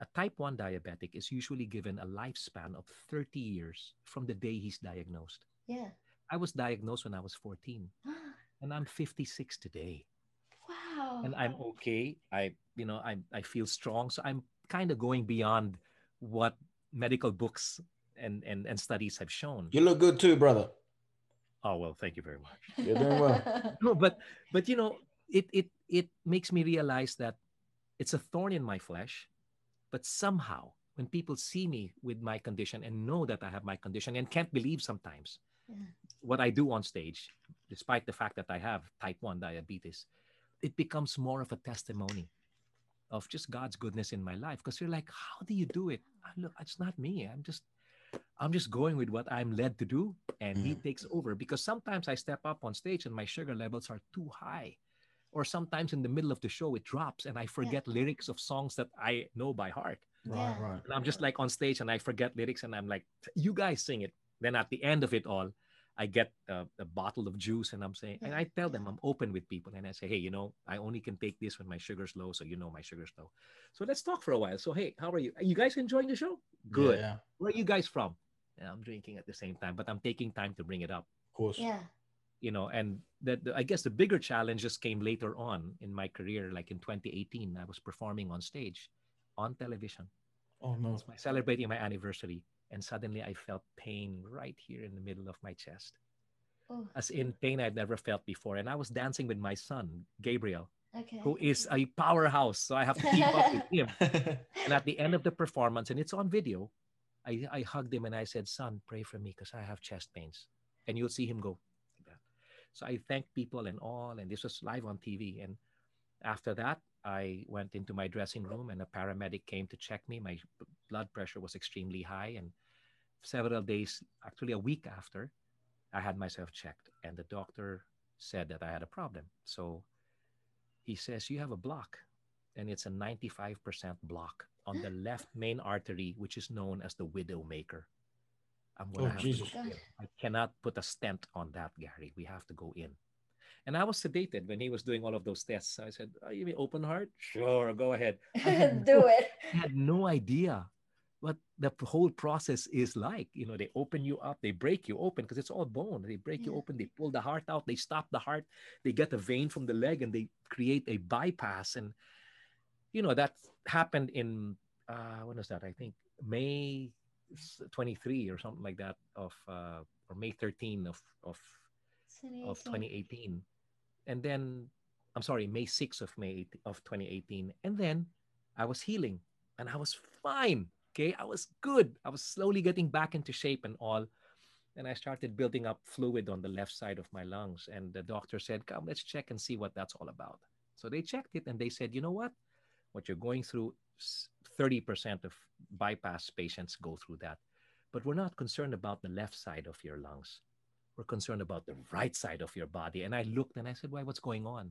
A type 1 diabetic is usually given a lifespan of 30 years from the day he's diagnosed. Yeah. I was diagnosed when I was 14 and I'm 56 today. wow. And I'm okay. I, you know, I, I feel strong. So I'm kind of going beyond what medical books and, and, and studies have shown. You look good too, brother. Oh, well, thank you very much. You're doing well. no, but but you know, it it it makes me realize that it's a thorn in my flesh, but somehow when people see me with my condition and know that I have my condition and can't believe sometimes Yeah. what I do on stage, despite the fact that I have type 1 diabetes, it becomes more of a testimony of just God's goodness in my life. Because you're like, how do you do it? I, look, it's not me. I'm just I'm just going with what I'm led to do, and he Mhm. takes over. Because sometimes I step up on stage and my sugar levels are too high. Or sometimes in the middle of the show it drops and I forget lyrics of songs that I know by heart. Yeah. right. And I'm just like on stage and I forget lyrics and I'm like, you guys sing it. Then at the end of it all, I get a, a bottle of juice and I'm saying, and I tell them I'm open with people and I say, hey, you know, I only can take this when my sugar's low, so you know my sugar's low. So let's talk for a while. So hey, how are you? Are you guys enjoying the show? Good. Yeah, yeah, Where are you guys from? And I'm drinking at the same time, but I'm taking time to bring it up. of course. Yeah. You know, and that I guess the bigger challenge just came later on in my career. Like in 2018, I was performing on stage, on television. Oh no. It's my celebrating my anniversary, and suddenly I felt pain right here in the middle of my chest, Oh, as in pain I'd never felt before. And I was dancing with my son, Gabriel, okay. who is a powerhouse, so I have to keep up with him. And at the end of the performance, and it's on video, I, I hugged him and I said, Son, pray for me because I have chest pains. And you'll see him go like that. So I thanked people and all, and this was live on TV. And after that, I went into my dressing room and a paramedic came to check me. My blood pressure was extremely high. And several days, actually a week after, I had myself checked. And the doctor said that I had a problem. So he says, You have a block. And it's a 95% block on the left main artery, which is known as the widow maker. I'm gonna Oh, have Jesus. to go. I cannot put a stent on that, Gary. We have to go in. And I was sedated when he was doing all of those tests. I said, oh, You mean open heart? Sure, go ahead. Do no- it. I had no idea what the whole process is like. You know, they open you up, they break you open because it's all bone. They break you open, they pull the heart out, they stop the heart, they get a vein from the leg, and they create a bypass. And you know that happened in uh, when was that? I think May 23 or something like that of uh, or May 13 of of of 2018 and then i'm sorry may 6 of may 8 of 2018 and then i was healing and i was fine okay? I was good. I was slowly getting back into shape and all. And i started building up fluid on the left side of my lungs. And the doctor said come let's check and see what that's all about. So they checked it and they said you know what what you're going through 30% of bypass patients go through that but we're not concerned about the left side of your lungs we're concerned about the right side of your body. And I looked and I said, Why, what's going on?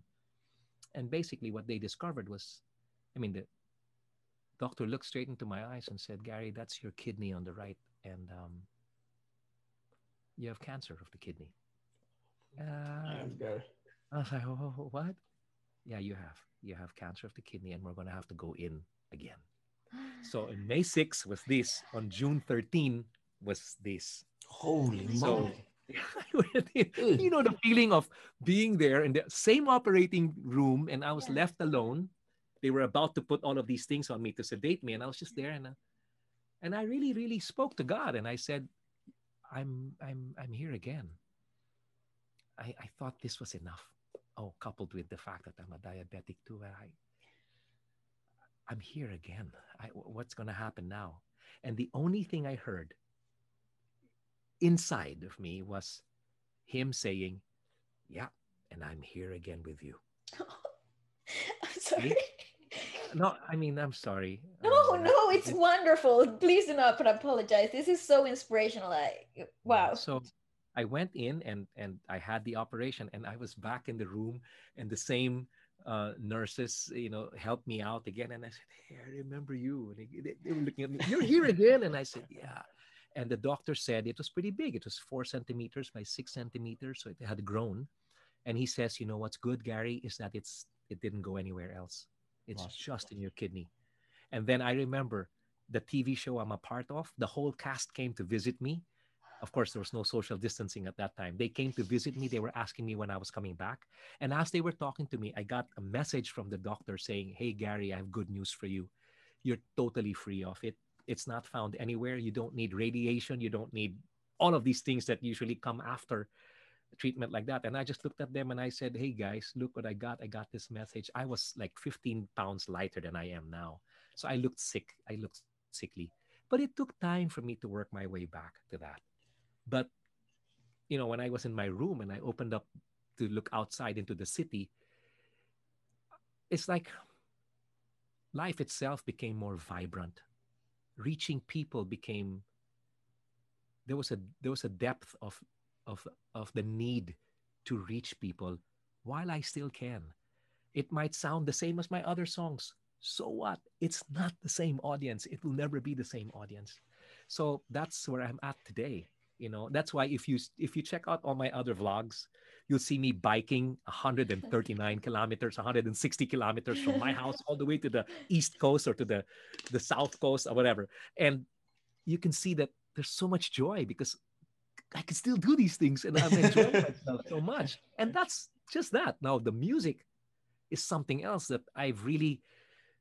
And basically, what they discovered was I mean, the doctor looked straight into my eyes and said, Gary, that's your kidney on the right. And um, you have cancer of the kidney. Uh, I was like, oh, what? Yeah, you have. You have cancer of the kidney, and we're going to have to go in again. So in May 6 was this. On June 13 was this. Holy So- moly. you know the feeling of being there in the same operating room and i was Yeah. left alone they were about to put all of these things on me to sedate me and i was just there and uh, and i really really spoke to god and i said i'm i'm i'm here again i i thought this was enough oh coupled with the fact that i'm a diabetic too and i i'm here again I, what's going to happen now and the only thing i heard inside of me was him saying, Yeah, and I'm here again with you. I'm sorry. No, I mean, I'm sorry. No, Uh, no, it's it- wonderful. Please do not apologize. This is so inspirational. Like, wow. So I went in and and I had the operation and I was back in the room and the same uh, nurses, you know, helped me out again. And I said, Hey, I remember you. And they, they- were looking at me, You're here again. And I said, Yeah. And the doctor said it was pretty big. It was four centimeters by six centimeters. So it had grown. And he says, you know what's good, Gary, is that it's it didn't go anywhere else. It's Awesome. just in your kidney. And then I remember the TV show I'm a part of, the whole cast came to visit me. Of course, there was no social distancing at that time. They came to visit me. They were asking me when I was coming back. And as they were talking to me, I got a message from the doctor saying, Hey, Gary, I have good news for you. You're totally free of it. It's not found anywhere. You don't need radiation. You don't need all of these things that usually come after treatment like that. And I just looked at them and I said, Hey guys, look what I got. I got this message. I was like 15 pounds lighter than I am now. So I looked sick. I looked sickly. But it took time for me to work my way back to that. But, you know, when I was in my room and I opened up to look outside into the city, it's like life itself became more vibrant. Reaching people became there was a there was a depth of of of the need to reach people while I still can. It might sound the same as my other songs. So what? It's not the same audience. It will never be the same audience. So that's where I'm at today. You know, that's why if you if you check out all my other vlogs, you'll see me biking 139 kilometers, 160 kilometers from my house all the way to the east coast or to the the south coast or whatever. And you can see that there's so much joy because I can still do these things and I'm enjoying myself so much. And that's just that. Now the music is something else that I've really,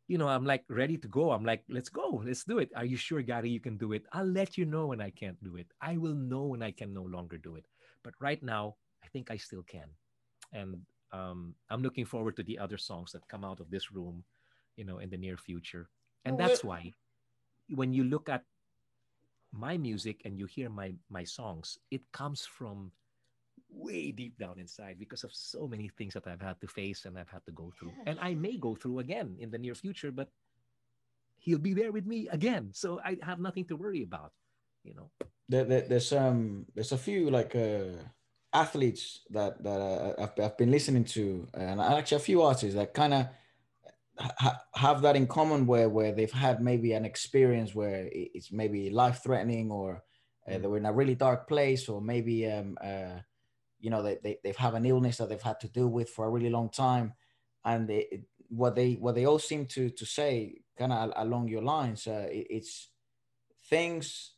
you know, I'm like ready to go. I'm like, let's go, let's do it. Are you sure, Gary, you can do it? I'll let you know when I can't do it. I will know when I can no longer do it. But right now, I think I still can. And um, I'm looking forward to the other songs that come out of this room, you know, in the near future. And that's why when you look at my music and you hear my my songs, it comes from way deep down inside because of so many things that I've had to face and I've had to go through. And I may go through again in the near future, but he'll be there with me again. So I have nothing to worry about, you know. There, there, there's um there's a few like uh athletes that that uh, I've, I've been listening to and actually a few artists that kind of ha- have that in common where where they've had maybe an experience where it's maybe life threatening or uh, mm. they were in a really dark place or maybe um, uh, you know they, they, they've have an illness that they've had to deal with for a really long time. And they, what they what they all seem to to say kind of along your lines uh, it, it's things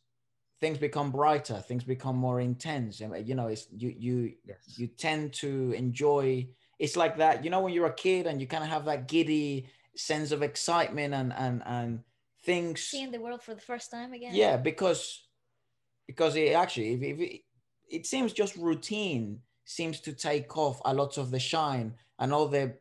things become brighter things become more intense. And you know it's you you yes. you tend to enjoy it's like that you know when you're a kid and you kind of have that giddy sense of excitement and and and things seeing the world for the first time again. Yeah because because it actually if, if it, it seems just routine seems to take off a lot of the shine and all the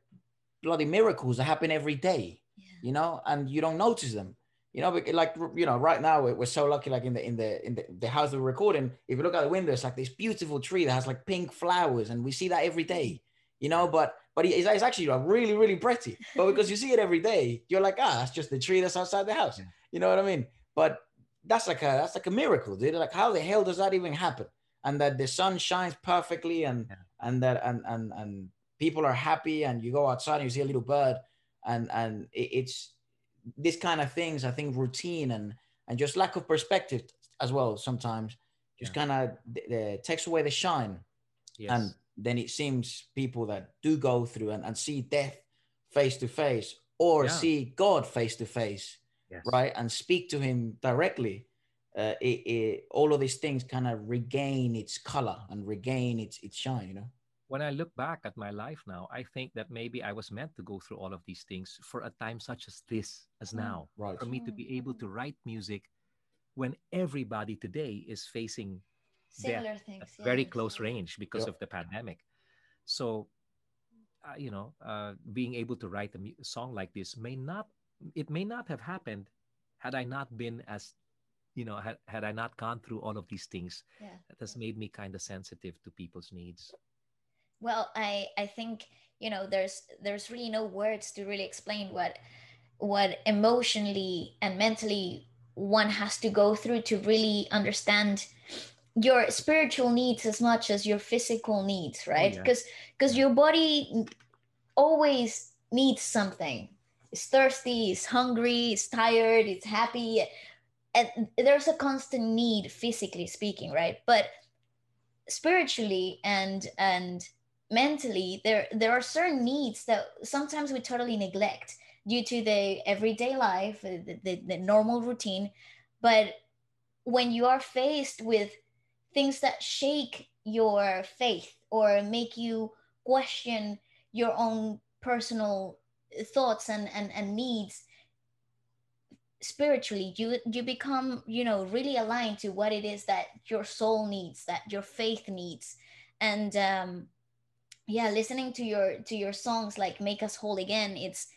bloody miracles that happen every day yeah. you know and you don't notice them you know like you know right now we're so lucky like in the in the in the, the house we're recording if you look out the window it's like this beautiful tree that has like pink flowers and we see that every day you know, but but it's, it's actually like really really pretty. But because you see it every day, you're like, ah, that's just the tree that's outside the house. Yeah. You know what I mean? But that's like a that's like a miracle, dude. Like how the hell does that even happen? And that the sun shines perfectly, and yeah. and that and and and people are happy, and you go outside and you see a little bird, and and it's this kind of things. I think routine and and just lack of perspective as well sometimes just yeah. kind of takes away the shine. Yes. And then it seems people that do go through and, and see death face to face or yeah. see God face to face, right, and speak to Him directly, uh, it, it, all of these things kind of regain its color and regain its its shine. You know. When I look back at my life now, I think that maybe I was meant to go through all of these things for a time such as this, as mm. now, right. for me to be able to write music when everybody today is facing similar things yeah, very close range because yep. of the pandemic so uh, you know uh, being able to write a song like this may not it may not have happened had i not been as you know had, had i not gone through all of these things yeah. that has made me kind of sensitive to people's needs well i i think you know there's there's really no words to really explain what what emotionally and mentally one has to go through to really understand your spiritual needs as much as your physical needs oh, right because oh, yeah. because your body always needs something it's thirsty it's hungry it's tired it's happy and there's a constant need physically speaking right but spiritually and and mentally there there are certain needs that sometimes we totally neglect due to the everyday life, the, the, the normal routine. But when you are faced with things that shake your faith or make you question your own personal thoughts and, and, and needs spiritually you you become you know really aligned to what it is that your soul needs that your faith needs. And um yeah listening to your to your songs like make us whole again it's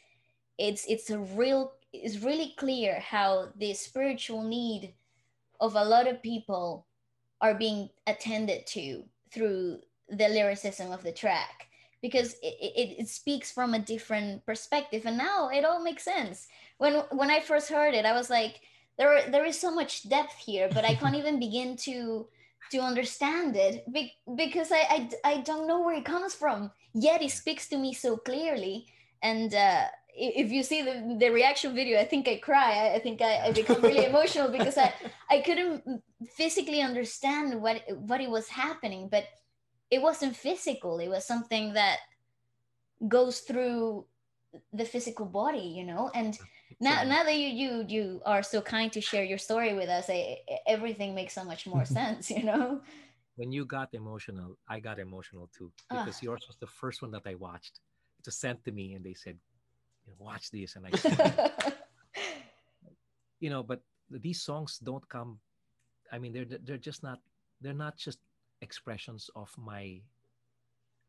it's it's a real it's really clear how the spiritual need of a lot of people are being attended to through the lyricism of the track because it, it, it speaks from a different perspective. And now it all makes sense. When when i first heard it i was like there there is so much depth here but i can't even begin to to understand it be, because I, I i don't know where it comes from. Yet it speaks to me so clearly. And uh if you see the, the reaction video i think i cry. I, I think I, I become really emotional because i i couldn't physically understand what what it was happening. But it wasn't physical. It was something that goes through the physical body you know? And now now that you you you are so kind to share your story with us I, everything makes so much more sense you know? When you got emotional i got emotional too ah. because yours was the first one that i watched. It was sent to me and they said watch this. And i you know but these songs don't come i mean they're they're just not they're not just expressions of my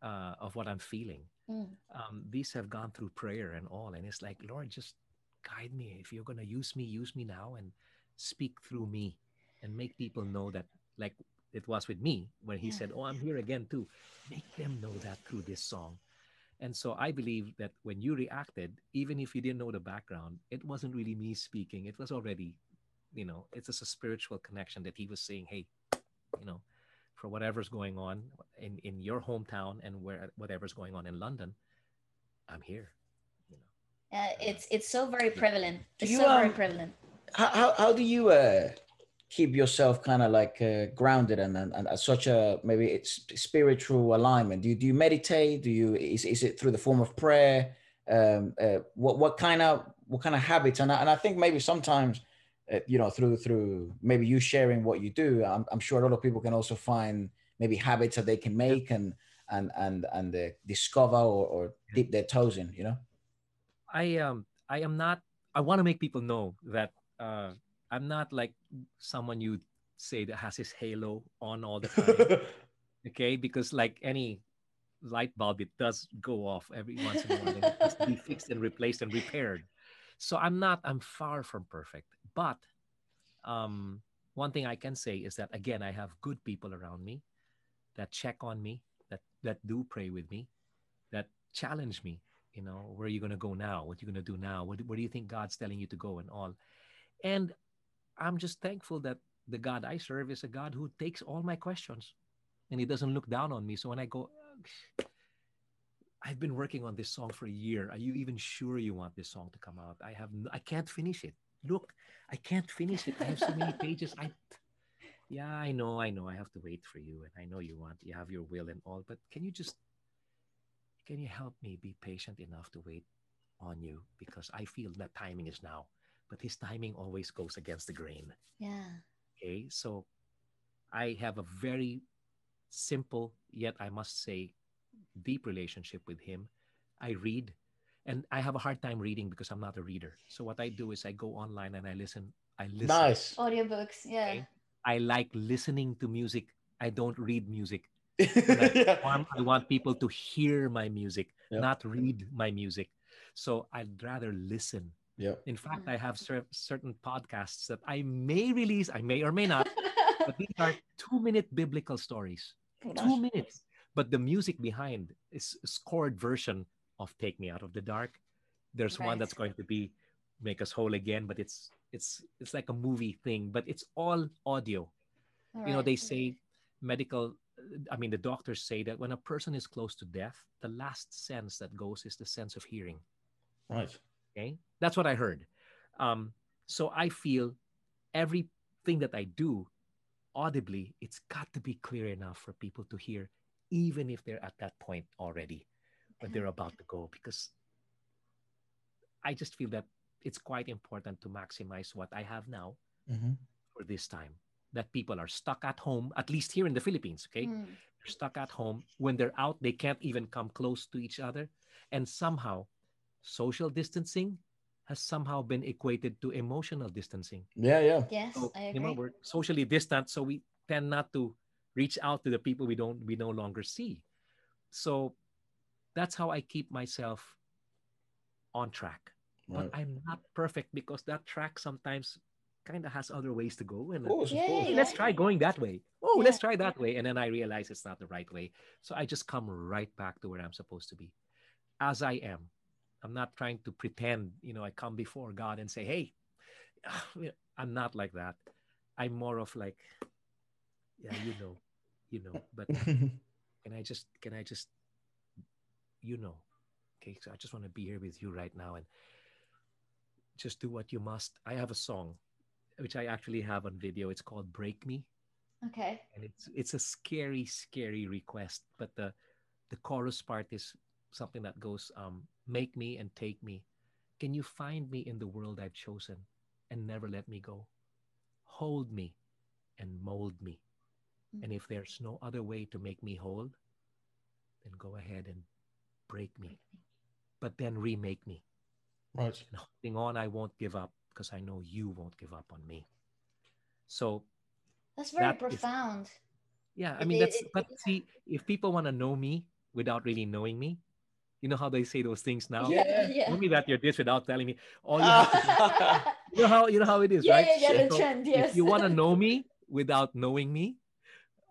uh, of what i'm feeling mm. um, these have gone through prayer and all and it's like lord just guide me if you're going to use me use me now and speak through me and make people know that like it was with me when he yeah. said oh i'm here again too make them know that through this song and so I believe that when you reacted, even if you didn't know the background, it wasn't really me speaking. It was already, you know, it's just a spiritual connection that he was saying, hey, you know, for whatever's going on in, in your hometown and where whatever's going on in London, I'm here. You know. Uh, it's it's so very prevalent. It's you, so um, very prevalent. How, how, how do you uh, keep yourself kind of like uh, grounded and, and, and such a maybe it's spiritual alignment do you, do you meditate do you is, is it through the form of prayer um, uh, what what kind of what kind of habits and I, and I think maybe sometimes uh, you know through through maybe you sharing what you do I'm, I'm sure a lot of people can also find maybe habits that they can make and and and and uh, discover or, or dip their toes in you know I um I am not I want to make people know that uh I'm not like someone you say that has his halo on all the time. okay, because like any light bulb, it does go off every once in a while. It has to be fixed and replaced and repaired. So I'm not. I'm far from perfect. But um, one thing I can say is that again, I have good people around me that check on me, that that do pray with me, that challenge me. You know, where are you going to go now? What are you going to do now? What, where do you think God's telling you to go and all? And I'm just thankful that the God I serve is a God who takes all my questions and he doesn't look down on me. So when I go, I've been working on this song for a year. Are you even sure you want this song to come out? I have, I can't finish it. Look, I can't finish it. I have so many pages. I, yeah, I know, I know. I have to wait for you, and I know you want, you have your will and all. But can you just, can you help me be patient enough to wait on you because I feel that timing is now but his timing always goes against the grain. Yeah. Okay. So I have a very simple, yet I must say, deep relationship with him. I read and I have a hard time reading because I'm not a reader. So what I do is I go online and I listen. I listen. Nice. Audiobooks. Yeah. Okay? I like listening to music. I don't read music. I, yeah. want, I want people to hear my music, yep. not read my music. So I'd rather listen yeah. In fact, I have cer- certain podcasts that I may release, I may or may not, but these are two minute biblical stories. Oh, two minutes. But the music behind is a scored version of Take Me Out of the Dark. There's right. one that's going to be Make Us Whole Again, but it's it's it's like a movie thing, but it's all audio. All you know, they say medical I mean the doctors say that when a person is close to death, the last sense that goes is the sense of hearing. Right. Okay. That's what I heard. Um, so I feel everything that I do audibly, it's got to be clear enough for people to hear, even if they're at that point already, but they're about to go. Because I just feel that it's quite important to maximize what I have now Mhm. for this time. That people are stuck at home, at least here in the Philippines, okay? Mm. They're stuck at home. When they're out, they can't even come close to each other. And somehow, social distancing has somehow been equated to emotional distancing. Yeah, yeah. Yes, So, I you know, agree. we're socially distant, so we tend not to reach out to the people we don't we no longer see. So that's how I keep myself on track. Right. But I'm not perfect because that track sometimes kind of has other ways to go. And Of course, of Yeah, course. hey, let's try going that way. Oh, Yeah. let's try that way. And then I realize it's not the right way. So I just come right back to where I'm supposed to be as I am. I'm not trying to pretend, you know, I come before God and say, hey, I'm not like that. I'm more of like, yeah, you know, you know, but can I just, can I just, you know, okay, so I just want to be here with you right now and just do what you must. I have a song which I actually have on video. It's called Break Me. Okay. And it's it's a scary, scary request. But the the chorus part is something that goes, um, make me and take me. Can you find me in the world I've chosen and never let me go? Hold me and mold me. And if there's no other way to make me whole, then go ahead and break me. But then remake me. Right. And holding on, I won't give up because I know you won't give up on me. So That's very That is- profound. yeah, I mean it- that's it- but yeah. see, if people want to know me without really knowing me, you know how they say those things now. Yeah, yeah. Tell me that you're this without telling me. All you have to you know how you know how it is, yeah, right? yeah, yeah, the trend, yes. If you want to know me without knowing me,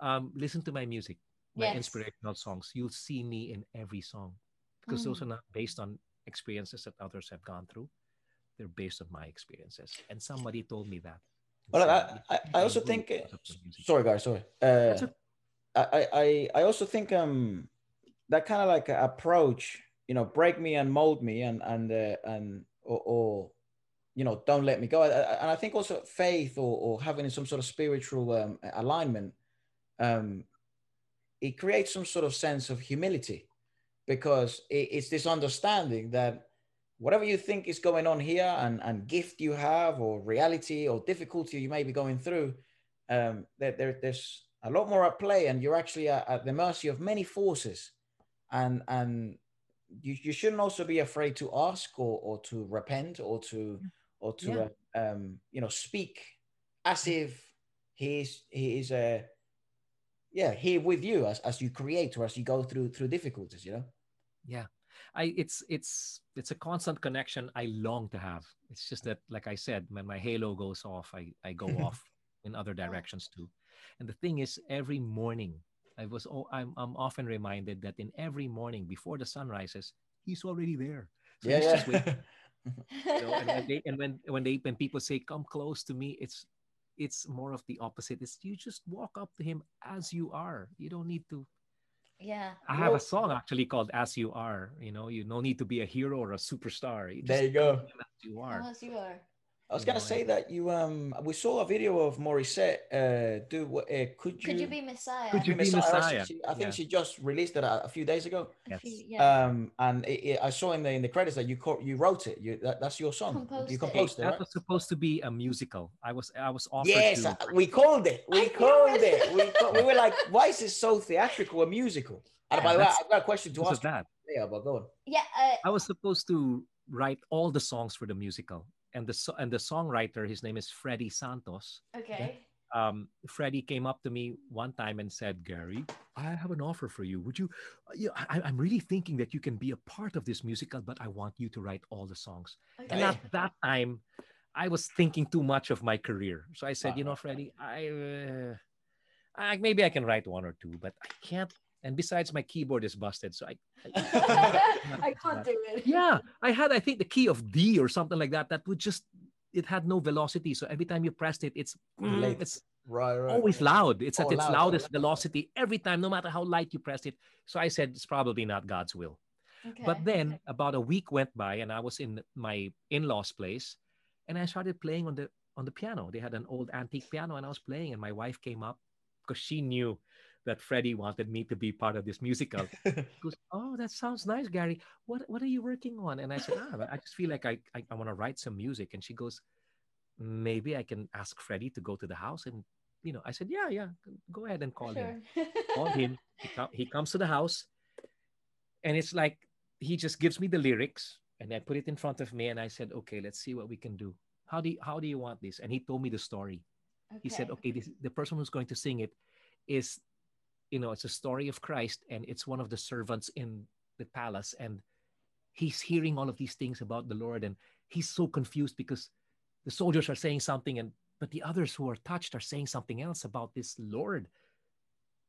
um, listen to my music, my Yes. inspirational songs. You'll see me in every song because those Mm. are not based on experiences that others have gone through. They're based on my experiences. And somebody told me that. and Well, said, I, I, I also "You think. because of the music." Sorry, guys. Sorry. Uh, I, I, I- I also think um that kind of like approach, you know, break me and mold me and and uh, and or, or you know, don't let me go. I- I- And I think also faith or, or having some sort of spiritual um, alignment, um, it creates some sort of sense of humility because it's this understanding that whatever you think is going on here and, and gift you have or reality or difficulty you may be going through, um, there, there, there's a lot more at play and you're actually at, at the mercy of many forces. And and you, you shouldn't also be afraid to ask or, or to repent or to or to Yeah. uh, um you know speak as if he's he is uh yeah here with you as, as you create or as you go through through difficulties you know yeah. I it's it's it's a constant connection i long to have. It's just that like i said when my halo goes off i i go off in other directions too. And the thing is every morning i was oh i'm, I'm often reminded that in every morning before the sun rises he's already there. So yeah he's just yeah. waiting. You know, and when they and when when they when people say come close to me it's it's more of the opposite. It's you just walk up to him as you are. You don't need to yeah. I have Well- a song actually called "As You Are." You know, you no need to be a hero or a superstar. You just there you go as you are. As you are. I was gonna say that you um we saw a video of Morissette uh do what uh, could you Could you be Messiah? Could you be Messiah? Messiah? She- I think Yeah. she just released it a, a few days ago Yes. few- yeah. um and it, it- I saw in the in the credits that you co- you wrote it you that, that's your song Composed you composed it that right? was supposed to be a musical. I was I was offered yes to. we called it we knew called it. it we, ca- we were like why is this so theatrical a musical and Yeah, by the way I've got a question to because ask that. yeah but go on yeah. Uh, I was supposed to write all the songs for the musical, and the and the songwriter, his name is Freddie Santos. okay. um, Freddie came up to me one time and said, Gary, I have an offer for you. Would you, you I, I'm really thinking that you can be a part of this musical, but I want you to write all the songs. Okay. And at that time, I was thinking too much of my career. So I said, Right, you know, right, Freddie, I, uh, I, maybe I can write one or two, but I can't. And besides, my keyboard is busted. So I, I can't do it. yeah, I had, I think, the key of D or something like that. That would just, it had no velocity. So every time you pressed it, it's, Late. Mm, it's right right always loud. It's at Oh, its loud. loudest velocity every time, no matter how light you press it. So I said, it's probably not God's will. Okay. But then about a week went by and I was in my in-laws place and I started playing on the on the piano. They had an old antique piano and I was playing and my wife came up because she knew that Freddie wanted me to be part of this musical. He goes, "Oh, that sounds nice, Gary. What what are you working on?" And I said, "Ah, I just feel like I I, I want to write some music." And she goes, "Maybe I can ask Freddie to go to the house." And you know, I said, "Yeah, yeah, go ahead and call him." Call him. He, com- he comes to the house, and it's like he just gives me the lyrics, and I put it in front of me, and I said, "Okay, let's see what we can do. How do you, how do you want this?" And he told me the story he said okay this, the person who's going to sing it is you know it's a story of christ and it's one of the servants in the palace and he's hearing all of these things about the lord and he's so confused because the soldiers are saying something and but the others who are touched are saying something else about this lord.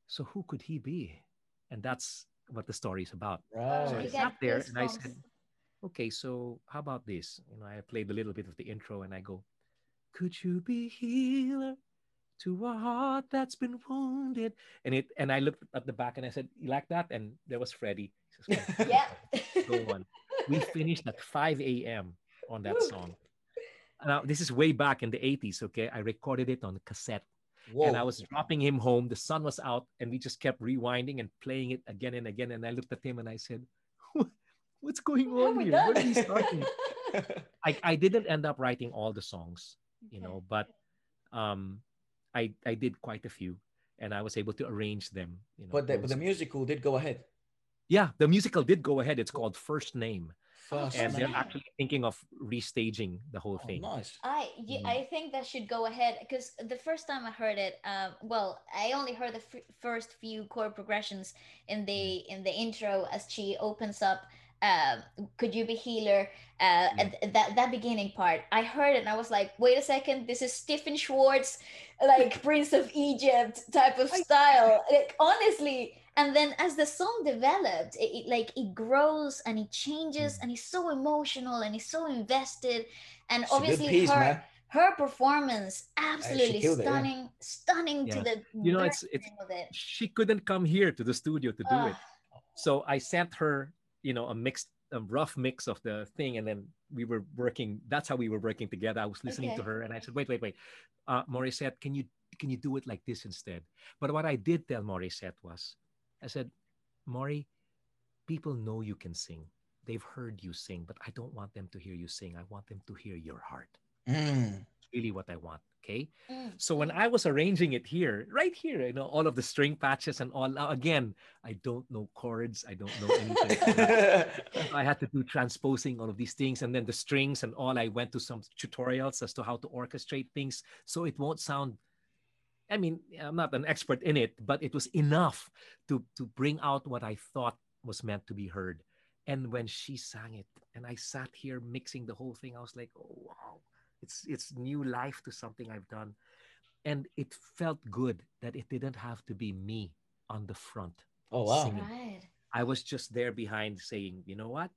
So who could he be? And that's what the story is about. Right. so i sat there and i said okay so how about this? You know i played a little bit of the intro and i go could you be healer to a heart that's been wounded and it and i looked at the back and i said you like that and there was freddie says, "Okay, yeah. go on we finished at 5 a.m on that Woo. song now this is way back in the 80s okay i recorded it on cassette Whoa. and i was dropping him home the sun was out and we just kept rewinding and playing it again and again and i looked at him and i said what's going What on we here what are done? we starting I, I didn't end up writing all the songs you Okay. know but um i i did quite a few and i was able to arrange them you know but the, but the musical did go ahead. yeah the musical did go ahead it's called first name First and they're actually thinking of restaging the whole Oh, thing nice. I y- Mm. I think that should go ahead because the first time I heard it, um, well, I only heard the f- first few chord progressions in the Mm. in the intro as she opens up. Um, could you be healer? Uh, Yeah. and that that beginning part, I heard it and I was like, wait a second, this is Stephen Schwartz, like Prince of Egypt type of style. Like honestly, and then as the song developed, it, it like it grows and it changes, Mm. and he's so emotional and he's so invested, and It's obviously piece, her man. her performance absolutely killed it, yeah. stunning stunning to the You know, it's- it's- of it she couldn't come here to the studio to do it so i sent her you know a mixed a rough mix of the thing and then we were working that's how we were working together. I was listening to her and i said wait wait wait. Uh morissette can you can you do it like this instead? But what i did tell morissette was i said mori people know you can sing. They've heard you sing but i don't want them to hear you sing. I want them to hear your heart. Mm. really what i want okay Mm, so when I was arranging it here, right here, you know, all of the string patches and all. Now again, I don't know chords. I don't know anything. I had to do transposing all of these things, and then the strings and all. I went to some tutorials as to how to orchestrate things, so it won't sound. I mean, I'm not an expert in it, but it was enough to to bring out what I thought was meant to be heard. And when she sang it, and I sat here mixing the whole thing, I was like, "Oh wow, it's it's new life to something I've done." and it felt good that it didn't have to be me on the front. oh wow. Right I was just there behind saying, you know what?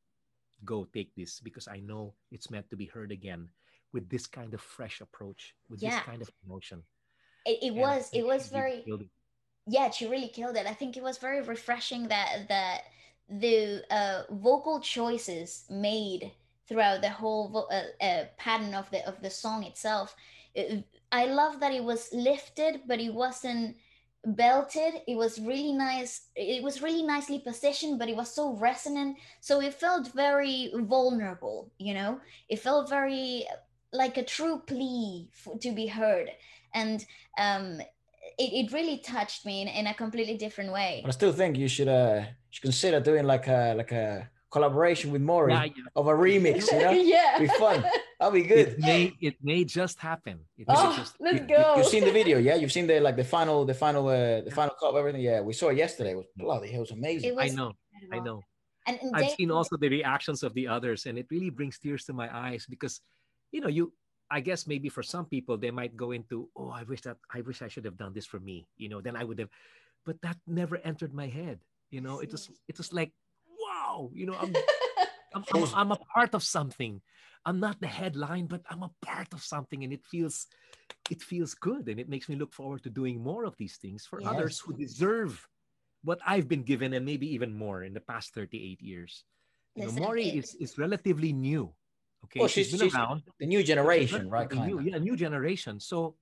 Go take this because I know it's meant to be heard again with this kind of fresh approach, with Yeah. this kind of emotion. it, it was it was very it. yeah she really killed it i think it was very refreshing that that the uh, vocal choices made throughout the whole uh, uh, pattern of the of the song itself. It- i love that it was lifted but it wasn't belted. It was really nice it was really nicely positioned but it was so resonant. So it felt very vulnerable you know? It felt very like a true plea to be heard. And um it, it really touched me in, in a completely different way. But I still think you should uh should consider doing like a like a collaboration with Mori Yeah, yeah. of a remix, you know? yeah Be fun. That'll be It good. may it may just happen. It may oh just let's You- go You've seen the video, yeah? You've seen the like the final, the final, uh, the final cut of everything. Yeah, we saw it yesterday. It was bloody, hell, it was amazing. It was I know, I know. and, and I've Dave- seen also the reactions of the others, and it really brings tears to my eyes because, you know, you. I guess maybe for some people they might go into, oh, I wish that I wish I should have done this for me, you know, then I would have, but that never entered my head, you know. It was it was like, wow, you know, I'm I'm, I'm, I'm a part of something. I'm not the headline, but I'm a part of something, and it feels it feels good, and it makes me look forward to doing more of these things for Yes. others who deserve what I've been given, and maybe even more in the past 38 years. You know, Mori is is relatively new. Okay, Well, she's she's- been she's- around. The new generation, right? New, yeah, new generation. So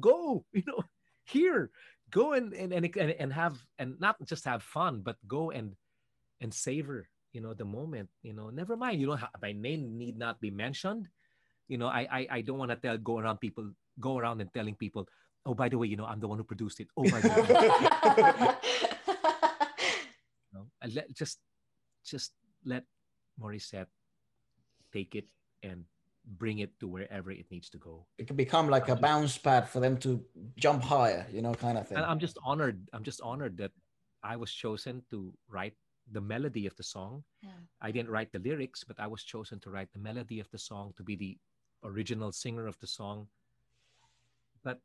go, you know, here, go and, and and and have and not just have fun, but go and and savor, you know, the moment. You know, never mind. You don't have my name need not be mentioned. You know, I I, I don't want to tell go around people go around and telling people, oh, by the way, you know, I'm the one who produced it. Oh, by the way, you know, uh, let just just let Morissette take it and bring it to wherever it needs to go. It can become like a bounce pad for them to jump higher, you know, kind of thing. And I'm just honored. I'm just honored that I was chosen to write the melody of the song. Yeah. I didn't write the lyrics, but I was chosen to write the melody of the song, to be the original singer of the song. But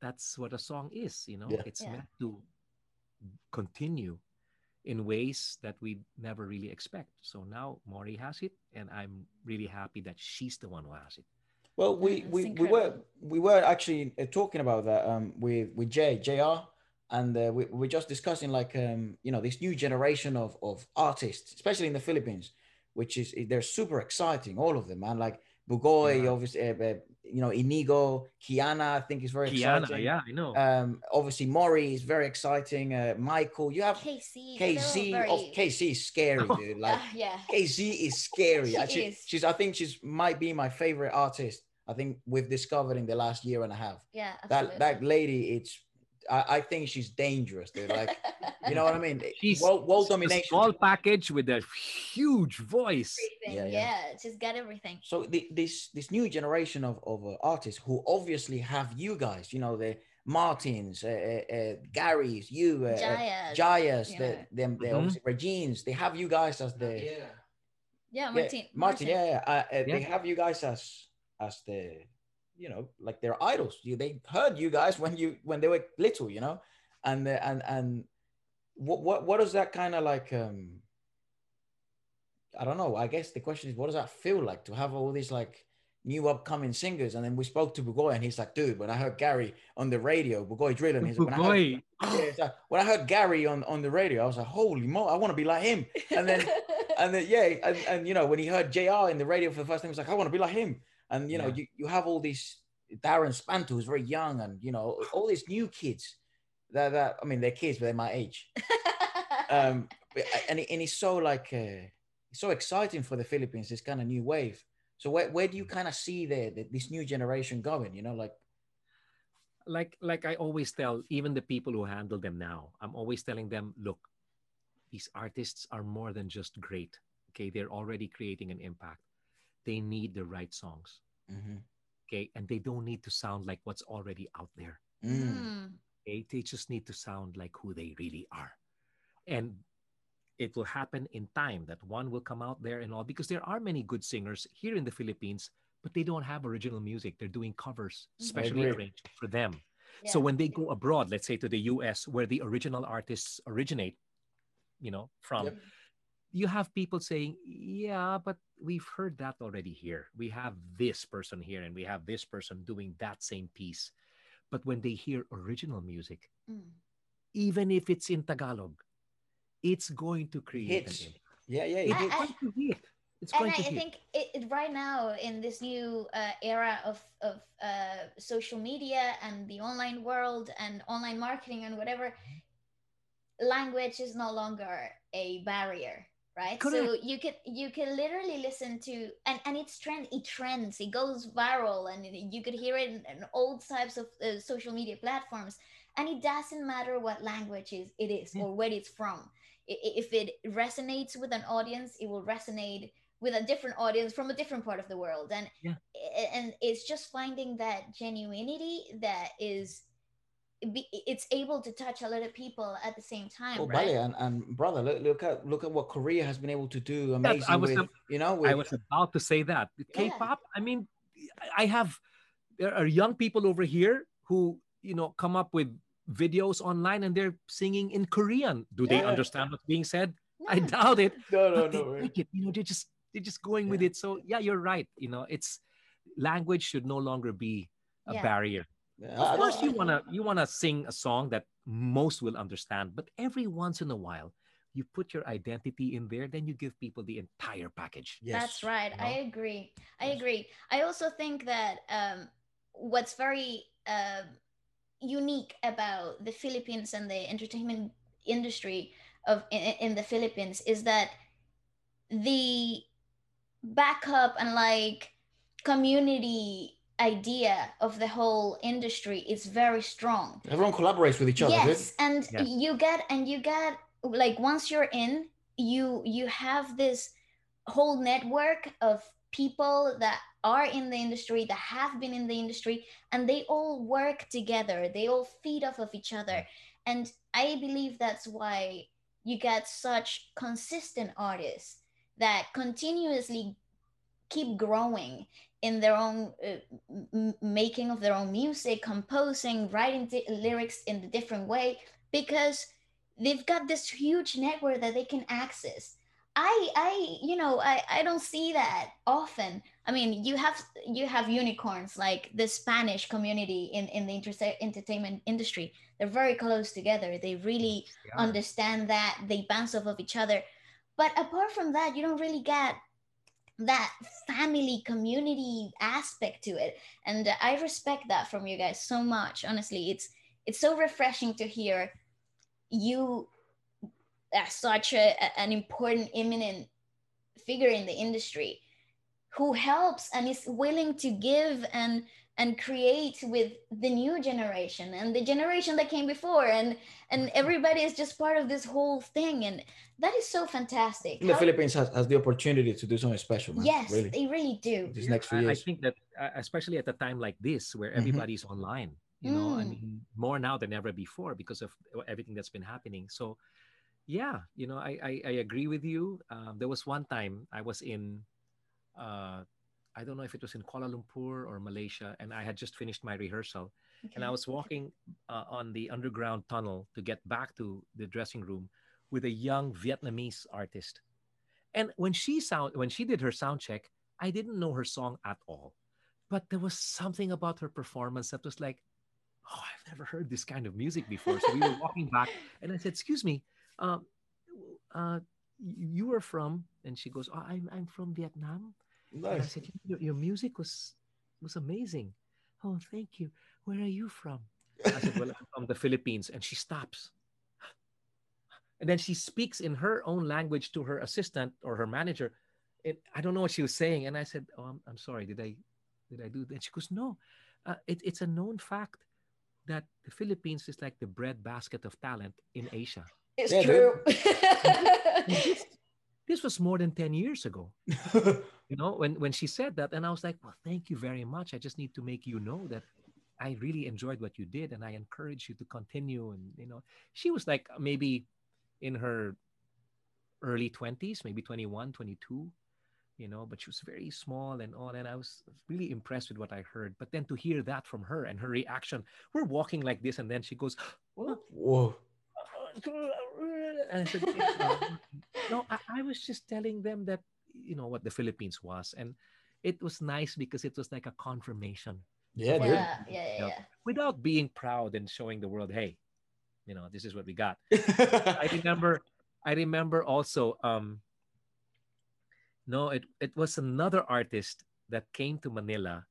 that's what a song is, you know. Yeah. It's Yeah. meant to continue in ways that we never really expect. So now Mori has it, and I'm really happy that she's the one who has it. Well, we, we, we were we were actually uh, talking about that um, with with Jay Jr. and uh, we we're just discussing like um, you know this new generation of of artists, especially in the Philippines, which is they're super exciting, all of them, man. Like Bugoy, Yeah. obviously, uh, uh, you know Inigo, Kiana, I think is very Kiana, exciting. yeah, I know. Um, obviously Mori is very exciting. Uh, Michael, you have KZ. KZ. very- Of KZ is scary, dude. Like Ah, yeah. KZ is scary. She Actually, is. she's I think she's might be my favorite artist. I think we've discovered in the last year and a half. Yeah. absolutely. That that lady, it's I, I think she's dangerous, dude. Like you know what I mean? She's world, world a domination. small package with a huge voice. Yeah, Yeah, yeah. She's got everything. So the, this this new generation of of uh, artists who obviously have you guys, you know, the Martins, uh, uh, uh, Garys, you, uh, uh, Jaya. Jayas, yeah. the them, the Mhm. Regines. They have you guys as the Yeah. yeah, Yeah, Martin. Martin, yeah, yeah. Uh, uh, They have you guys as as the, you know, like their idols. You they heard you guys when you when they were little, you know, and and and what what what does that kind of like? um I don't know. I guess the question is, what does that feel like to have all these like new upcoming singers? And then we spoke to Bugoy, and he's like, dude, when I heard Gary on the radio, Bugoy Drilon, he's like, when I heard, Bugoy. yeah, like, when I heard Gary on on the radio, I was like, holy mo, I want to be like him. And then and then yeah, and, and you know when he heard Jr. in the radio for the first time, he was like, I want to be like him. And you know, Yeah. you, you have all these Darren Espanto who's very young, and you know all these new kids that that I mean they're kids, but they're my age. Um, and it, and it's so like uh, it's so exciting for the Philippines. This kind of new wave. So where, where do you kind of see the, the this new generation going? You know, like like like I always tell even the people who handle them now, I'm always telling them, look, these artists are more than just great. Okay, they're already creating an impact. They need the right songs. Mhm. Okay, and they don't need to sound like what's already out there. Mm. Okay, they just need to sound like who they really are, and it will happen in time that one will come out there and all because there are many good singers here in the Philippines, but they don't have original music. They're doing covers, Mhm. Specially arranged for them. Yeah. So when they go abroad, let's say to the US where the original artists originate, you know, from, Yep. you have people saying, yeah, but we've heard that already here. We have this person here and we have this person doing that same piece. But when they hear original music, Mm. even if it's in Tagalog, it's going to create Hits. an impact. yeah, yeah, It's it I- is. going to hit. It's and going I, to I think it, it right now in this new uh, era of of uh, social media and the online world and online marketing and whatever, language is no longer a barrier, right? So you can you can literally listen to and and it's trend it trends it goes viral and you could hear it in, in all types of uh, social media platforms and it doesn't matter what language is it is Yeah. or where it's from if it resonates with an audience it will resonate with a different audience from a different part of the world and Yeah. and it's just finding that genuinity that is be- it's able to touch a lot of people at the same time Oh, right Bale, and, and brother, look, look at look at what Korea has been able to do. I Amazing was with a- you know with I was about to say that. K-pop, I mean, I have there are young people over here who, you know, come up with videos online and they're singing in Korean. Do they understand what's being said? I doubt it. no but they like it. You know, they're just they're just going with it. So yeah, you're right. You know, it's language should no longer be a Yeah. barrier. Yeah, Of I- course, you wanna you wanna sing a song that most will understand, but every once in a while, you put your identity in there, then you give people the entire package. That's right. you know? I agree. I Yes. agree. I also think that um, what's very uh, unique about the Philippines and the entertainment industry of in, in the Philippines is that the backup and like community idea of the whole industry is very strong. Everyone collaborates with each other. Yes, and Yes. you get and you get like once you're in, you you have this whole network of people that are in the industry that have been in the industry and they all work together they all feed off of each other and i believe that's why you get such consistent artists that continuously keep growing in their own uh, making of their own music composing writing lyrics in a different way because they've got this huge network that they can access. I i you know i i don't see that often. I mean you have you have unicorns like the spanish community in in the inter- entertainment industry. They're very close together. They really Yeah. understand that. They bounce off of each other. But apart from that you don't really get that family community aspect to it. And i respect that from you guys so much. Honestly it's it's so refreshing to hear you as such a, an important eminent figure in the industry who helps and is willing to give and and create with the new generation and the generation that came before. And and everybody is just part of this whole thing. And that is so fantastic. The How- Philippines has, has the opportunity to do something special, man. yes really. they really do. These next few I, I think that uh, especially at a time like this where everybody's online you know i Mm. mean more now than ever before because of everything that's been happening. So yeah you know i i, I agree with you. Um, there was one time i was in uh i don't know if it was in kuala lumpur or malaysia and i had just finished my rehearsal and I was walking uh, on the underground tunnel to get back to the dressing room with a young Vietnamese artist. And when she sound when she did her sound check, I didn't know her song at all. But there was something about her performance that was like, oh, I've never heard this kind of music before. So we were walking back, and I said, "Excuse me, um, uh, you were from?" And she goes, oh, "I'm I'm from Vietnam." And I said, your, your music was was amazing. Oh, thank you. Where are you from? I said, Well, I'm from the Philippines. And she stops. And then she speaks in her own language to her assistant or her manager. And I don't know what she was saying. And I said, Oh, I'm, I'm sorry. Did I did I do that? And she goes, No. Uh, it, it's a known fact that the Philippines is like the breadbasket of talent in Asia. it's Yeah, true this, this was more than 10 years ago you know when when she said that and i was like well thank you very much i just need to make you know that i really enjoyed what you did and i encourage you to continue and you know she was like uh, maybe in her early 20s maybe 21 22 you know but she was very small and all and i was really impressed with what i heard but then to hear that from her and her reaction we're walking like this and then she goes what Whoa. Uh, uh, and I said, "No, no, I, I was just telling them that you know what the Philippines was, and it was nice because it was like a confirmation Yeah, yeah yeah yeah, Yeah. yeah. without being proud and showing the world, hey, you know, this is what we got. I I remember, I remember also, um, no, it it was another artist that came to Manila.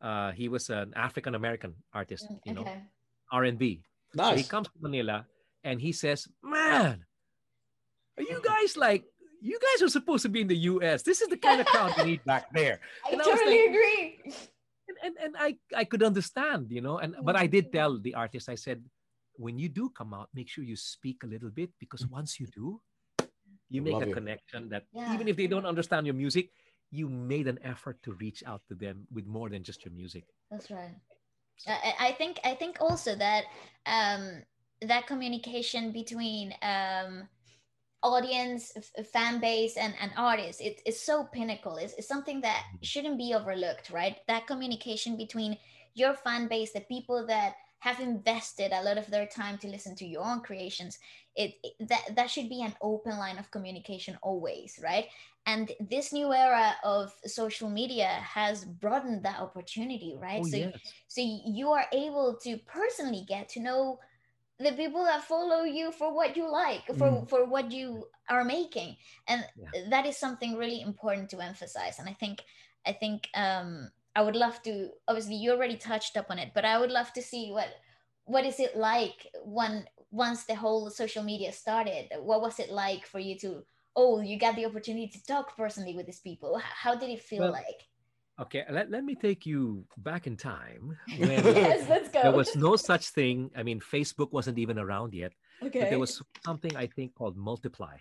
Uh, he was an African American artist, you know, R and B. So he comes to Manila and he says, Man, are you guys like, you guys are supposed to be in the US. This is the kind of crowd we need back there. i And I was totally like- agree And, and, and I, I could understand, you know, and but I did tell the artist, I said, when you do come out, make sure you speak a little bit because once you do, you make Love a you. connection that Yeah. even if they don't understand your music, you made an effort to reach out to them with more than just your music. That's right. I, I- I think I think also that um, that communication between um, audience, f- fan base, and and artist it is so pinnacle. It's, it's something that mm-hmm. shouldn't be overlooked, right? That communication between your fan base, the people that have invested a lot of their time to listen to your own creations, it, it- that that should be an open line of communication always, right? And this new era of social media has broadened that opportunity, right? Oh, so yes. so you are able to personally get to know the people that follow you for what you like for Mm. for what you are making and Yeah. that is something really important to emphasize and i think i think um i would love to obviously you already touched up on it but i would love to see what what is it like when once the whole social media started what was it like for you to oh you got the opportunity to talk personally with these people how did it feel well, like okay let, let me take you back in time yes let's go there was no such thing i mean facebook wasn't even around yet okay but there was something i think called multiply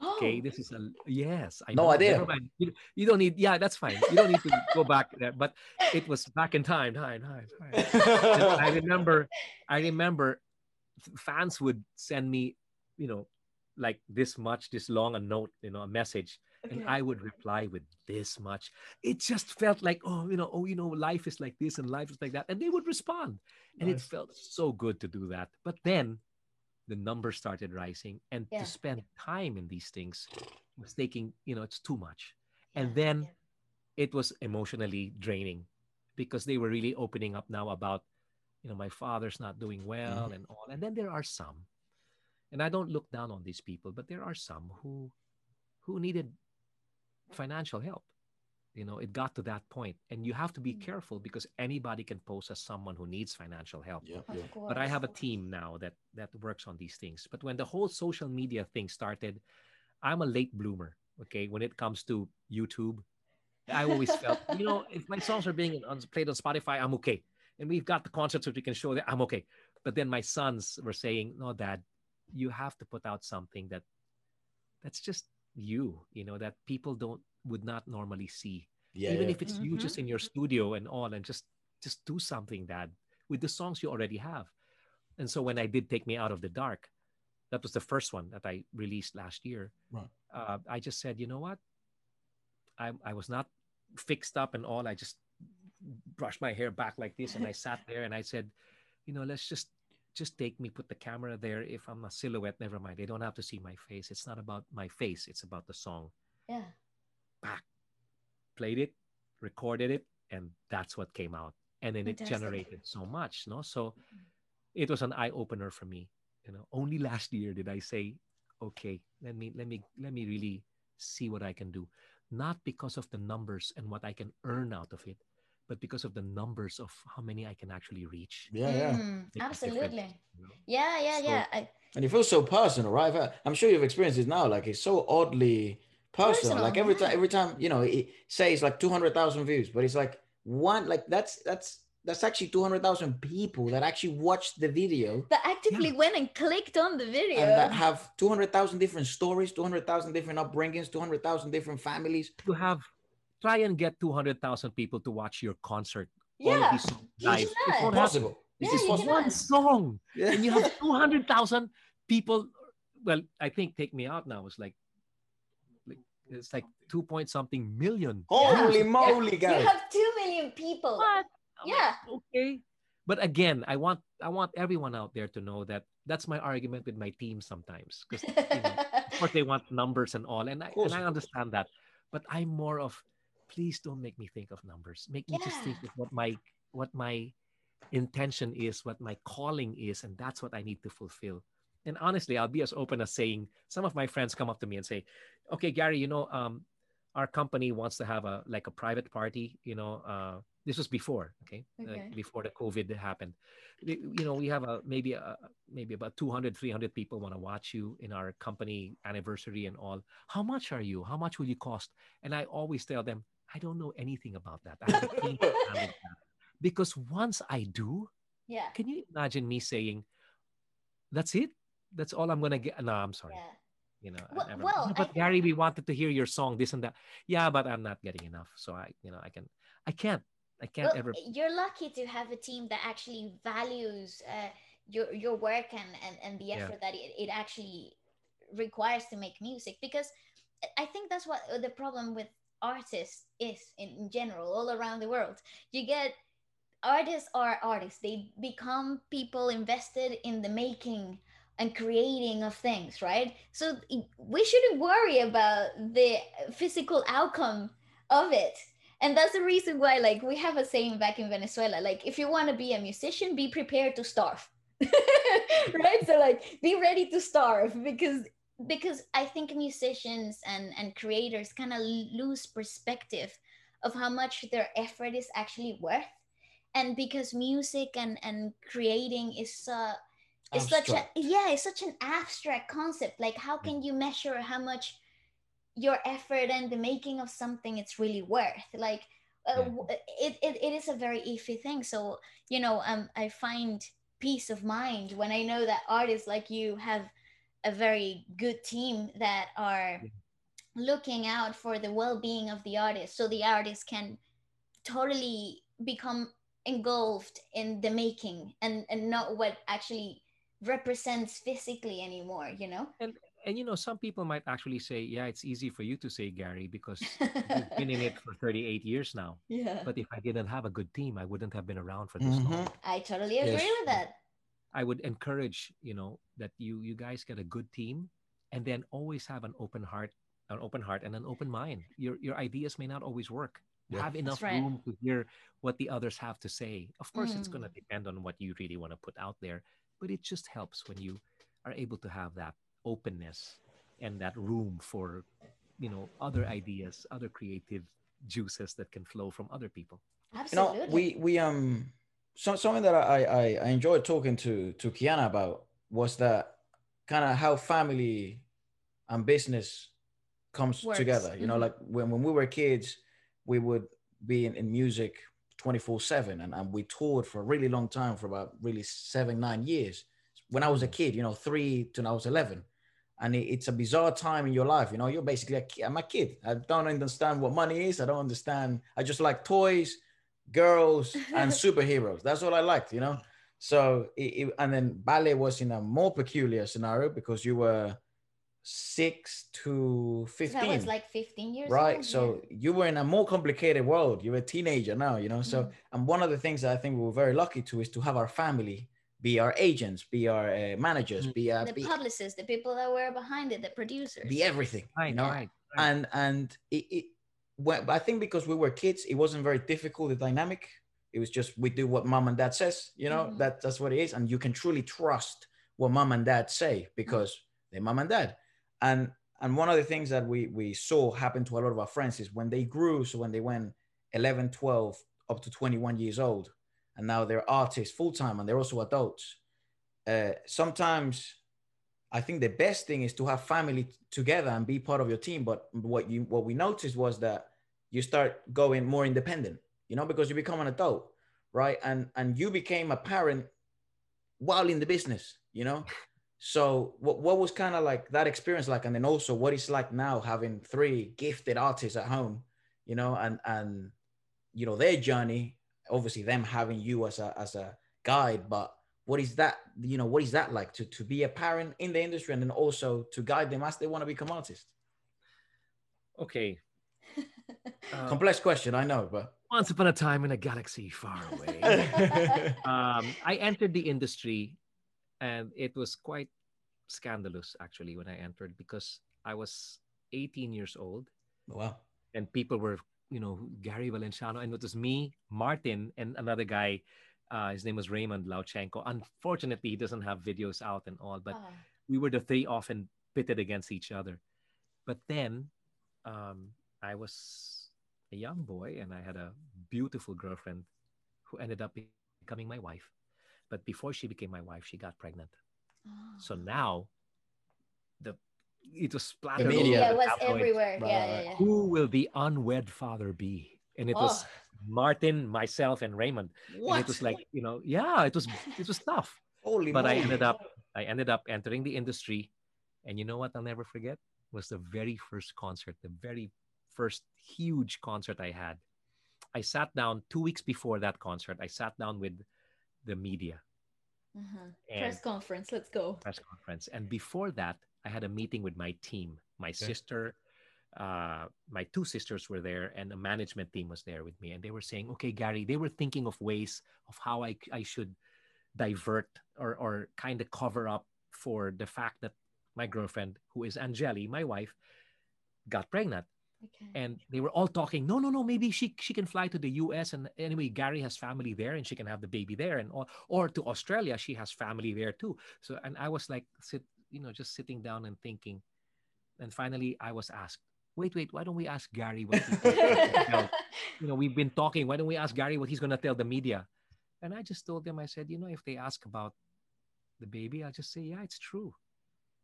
oh. okay this is a yes I no know. idea you, you, don't need yeah that's fine you don't need to go back there but it was back in time time time, time. i remember i remember fans would send me you know like this much, this long a note, you know, a message. Okay. And I would reply with this much. It just felt like, oh, you know, oh, you know, life is like this and life is like that. And they would respond. And nice. it felt so good to do that. But then the numbers started rising. And yeah. to spend time in these things was taking, you know, it's too much. Yeah. And then yeah. it was emotionally draining because they were really opening up now about, you know, my father's not doing well mm-hmm. and all. And then there are some and I don't look down on these people, but there are some who who needed financial help. You know, it got to that point, and you have to be mm. careful because anybody can pose as someone who needs financial help. Yeah, yeah. But I have a team now that that works on these things. But when the whole social media thing started, I'm a late bloomer. Okay, when it comes to YouTube, I always felt, you know, if my songs are being played on Spotify, I'm okay, and we've got the concerts that we can show that I'm okay. But then my sons were saying, "No, Dad, you have to put out something that that's just you you know that people don't would not normally see yeah, even yeah. if it's mm-hmm. you just in your studio and all and just just do something that with the songs you already have and so when i did take me out of the dark that was the first one that i released last year right. uh, i just said you know what I, I was not fixed up and all i just brushed my hair back like this and i sat there and i said you know let's just just take me, put the camera there. If I'm a silhouette, never mind. They don't have to see my face. It's not about my face, it's about the song. Yeah. Back. Played it, recorded it, and that's what came out. And then Fantastic. it generated so much, no? So mm-hmm. it was an eye opener for me. You know, only last year did I say, okay, let me let me let me really see what I can do. Not because of the numbers and what I can earn out of it, but because of the numbers of how many I can actually reach. Yeah, yeah. Mm, absolutely. You know? Yeah, yeah, so, yeah. I... And it feels so personal, right? I'm sure you've experienced it now. Like it's so oddly personal. personal like every yeah. time, every time, you know, it says like 200,000 views, but it's like one, like that's, that's, that's actually 200,000 people that actually watched the video. That actively yeah. went and clicked on the video. And that have 200,000 different stories, 200,000 different upbringings, 200,000 different families. To have try and get 200,000 people to watch your concert. Yeah. live. It's not possible. Yeah, it's just one song. Yeah. And you have 200,000 people. Well, I think Take Me Out now is like, like it's like two point something million. Holy yeah. moly, guys. You have two million people. What? yeah. Okay. But again, I want I want everyone out there to know that that's my argument with my team sometimes because you know, of course they want numbers and all, and I and I understand that, but I'm more of please don't make me think of numbers. Make me just think of what my what my intention is, what my calling is, and that's what I need to fulfill. And honestly, I'll be as open as saying some of my friends come up to me and say, "Okay, Gary, you know, um, our company wants to have a like a private party. You know, uh, this was before, okay, okay. Like before the COVID happened. You know, we have a maybe a, maybe about 200, 300 people want to watch you in our company anniversary and all. How much are you? How much will you cost? And I always tell them, I don't know anything about that. that. Because once I do, yeah. Can you imagine me saying, "That's it? That's all I'm gonna get"? No, I'm sorry. Yeah. You know, well, well but Gary, we wanted to hear your song, this and that. Yeah, but I'm not getting enough, so I, you know, I can, I can't, I can't well, ever. You're lucky to have a team that actually values uh, your your work and and, and the effort yeah. that it, it actually requires to make music because I think that's what the problem with artist is in, in general all around the world. You get artists are artists. They become people invested in the making and creating of things right? So we shouldn't worry about the physical outcome of it. And that's the reason why like we have a saying back in venezuela like if you want to be a musician be prepared to starve. Right? So like be ready to starve because because I think musicians and, and creators kind of lose perspective of how much their effort is actually worth. and because music and and creating is uh it's Abstract. such a yeah it's such an abstract concept like how Mm. can you measure how much your effort and the making of something it's really worth like uh, Yeah. it, it, it is a very iffy thing so you know um i find peace of mind when i know that artists like you have a very good team that are looking out for the well-being of the artist so the artist can totally become engulfed in the making and and not what actually represents physically anymore you know And and you know, some people might actually say, "Yeah, it's easy for you to say, Gary, because you've been in it for 38 years now." yeah But if I didn't have a good team, I wouldn't have been around for this Mhm. long. i totally agree Yes. with that I would encourage, you know, that you you guys get a good team and then always have an open heart, an open heart and an open mind. Your your ideas may not always work. Yeah. Have enough right. room to hear what the others have to say. Of course, it's going to Mm. depend on what you really want to put out there, but it just helps when you are able to have that openness and that room for, you know, other ideas, other creative juices that can flow from other people. Absolutely. you know we we um so, something that I, I i enjoyed talking to to kiana about was that kind of how family and business comes Works. together you know Mhm. like when, when we were kids we would be in, in music 24 7 and, and we toured for a really long time for about really seven nine years when i was a Mm. kid you know three to i was 11 and it, it's a bizarre time in your life you know you're basically a kid i'm a kid i don't understand what money is i don't understand i just like toys girls and superheroes that's all i liked you know so it, it- and then ballet was in a more peculiar scenario because you were six to 15 that was like 15 years right old, so you were in a more complicated world you're a teenager now you know so Mhm. and one of the things that i think we were very lucky to is to have our family be our agents be our uh, managers Mhm. be, yeah. uh, the be, publicists the people that were behind it the producers be everything Right, you know right, right. and and it, it when, I think because we were kids, it wasn't very difficult. The dynamic, it was just we do what mom and dad says. You know Mhm. that that's what it is, and you can truly trust what mom and dad say because they're mom and dad. And and one of the things that we we saw happen to a lot of our friends is when they grew, so when they went 11, 12, up to 21 years old, and now they're artists full time and they're also adults. Uh, sometimes I think the best thing is to have family together and be part of your team. But what you what we noticed was that you start going more independent, you know, because you become an adult, right? And and you became a parent while in the business, you know. So what what was kind of like that experience like, and then also what it's like now having three gifted artists at home, you know, and and you know their journey, obviously them having you as a as a guide, but what is that you know what is that like to to be a parent in the industry and then also to guide them as they want to become artists Okay. Uh, complex question i know but once upon a time in a galaxy far away. um, I entered the industry, and it was quite scandalous actually when I entered because I was 18 years old, wow and people were, you know, Gary Valenciano, and it was me, Martin, and another guy. Uh, his name was Raymond Lauchengco. Unfortunately, he doesn't have videos out and all, but Ah. we were the three often pitted against each other. But then um, I was a young boy and I had a beautiful girlfriend who ended up becoming my wife. But before she became my wife, she got pregnant. Ah. So now the it was The splattered all media. over yeah, it was tabloids. everywhere. Right, yeah, yeah, yeah. Who will the unwed father be? And it was Oh. Martin, myself, and Raymond. what And it was like, you know, yeah, it was it was tough. holy but I ended up I ended up entering the industry, and you know what I'll never forget was the very first concert, the very first huge concert I had. I sat down two weeks before that concert. I sat down with the media Uh-huh. Press conference. Let's go. press conference, and before that, I had a meeting with my team. My sister, uh, my two sisters were there, and the management team was there with me, and they were saying, "Okay, Gary," they were thinking of ways of how I I should divert or or kind of cover up for the fact that my girlfriend, who is Angeli, my wife, got pregnant. Okay. And they were all talking, no, no, no, maybe she she can fly to the US. And anyway, Gary has family there and she can have the baby there. And or, or to Australia, she has family there too. So and I was like sit, you know, just sitting down and thinking. And finally I was asked, wait, wait, why don't we ask Gary what he's tell? You know, we've been talking. Why don't we ask Gary what he's gonna tell the media? And I just told them, I said, you know, if they ask about the baby, I'll just say, yeah, it's true.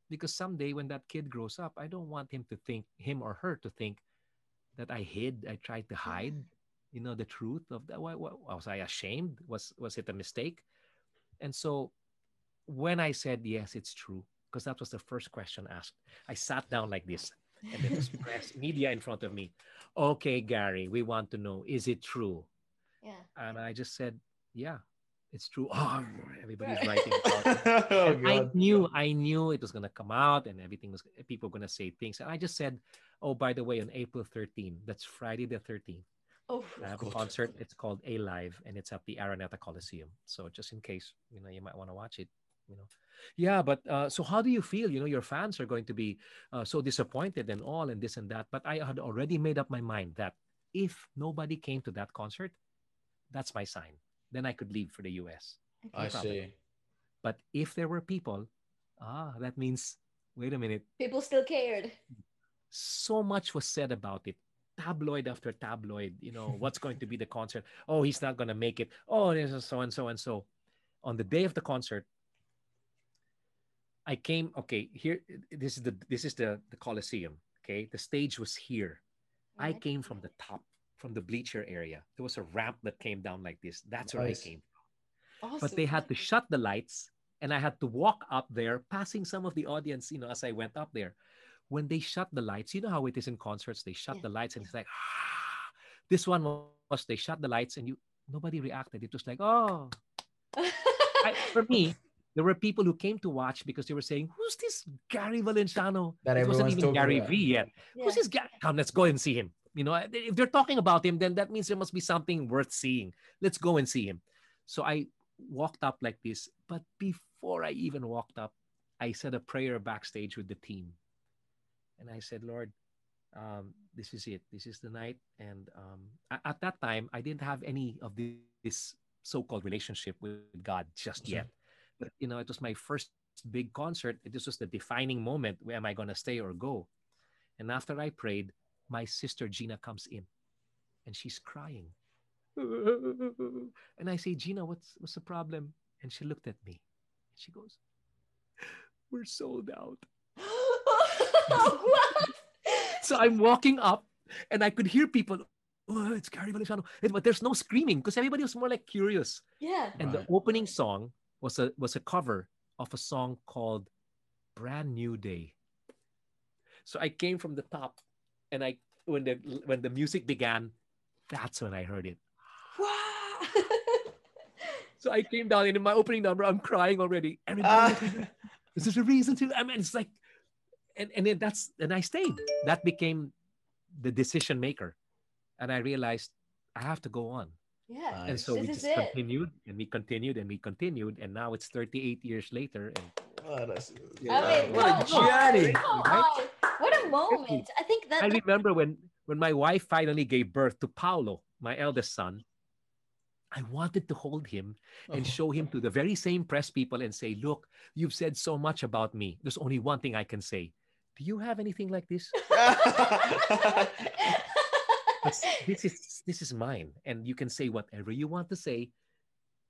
Because someday when that kid grows up, I don't want him to think, him or her to think that I hid, I tried to hide, you know, the truth of that. Why, why, was I ashamed? Was was it a mistake? And so when I said yes, it's true, because that was the first question asked, I sat down like this, and there was press media in front of me. Okay, Gary, we want to know, is it true? Yeah. And I just said, yeah, it's true. Oh, everybody's writing oh, I knew, I knew it was gonna come out, and everything was people were gonna say things. And I just said, "Oh, by the way, on April 13, that's Friday the 13th, Oh, I have a concert. It's called A Live, and it's at the Araneta Coliseum. So just in case, you know, you might want to watch it. You know, yeah. But uh, so how do you feel? You know, your fans are going to be uh, so disappointed and all, and this and that. But I had already made up my mind that if nobody came to that concert, that's my sign. Then I could leave for the U.S. I problem. see. But if there were people, ah, that means, wait a minute, people still cared. so much was said about it. Tabloid after tabloid, you know, what's going to be the concert? Oh, he's not going to make it. Oh, this is so and so and so. On the day of the concert, I came, okay, here, this is the, this is the, the Coliseum. Okay. The stage was here. I came from the top, from the bleacher area. There was a ramp that came down like this. That's where Nice. I came Awesome. but they had to shut the lights and i had to walk up there passing some of the audience you know as i went up there when they shut the lights you know how it is in concerts they shut Yeah, the lights and it's like ah. this one was they shut the lights and you nobody reacted it was like oh I, for me there were people who came to watch because they were saying who's this gary valenciano That it wasn't even gary about. v yet Yeah. who's this guy come let's go and see him you know if they're talking about him then that means there must be something worth seeing. Let's go and see him. So i walked up like this but before i even walked up i said a prayer backstage with the team. And i said lord um, this is it. This is the night. And um, at that time i didn't have any of this so-called relationship with god just yet. But you know it was my first big concert. This was the defining moment. Where am i going to stay or go? And after i prayed my sister gina comes in and she's crying and i say gina what's what's the problem and she looked at me she goes we're sold out so i'm walking up and i could hear people oh it's Gary Valenciano. But there's no screaming because everybody was more like curious Yeah. and Right. the opening song was a was a cover of a song called brand new day so i came from the top and i when the when the music began that's when i heard it Wow. so i came down and in my opening number i'm crying already everybody Ah. was this is a reason to i mean it's like and and then that's and i stayed that became the decision maker and i realized i have to go on yeah. and so This we just it. continued and we continued and we continued and now it's 38 years later and Oh, that's, I mean, what a journey. come right? On. What moment. I think that i remember when when my wife finally gave birth to paolo my eldest son i wanted to hold him and Oh. show him to the very same press people and say look you've said so much about me there's only one thing i can say do you have anything like this this is this is mine and you can say whatever you want to say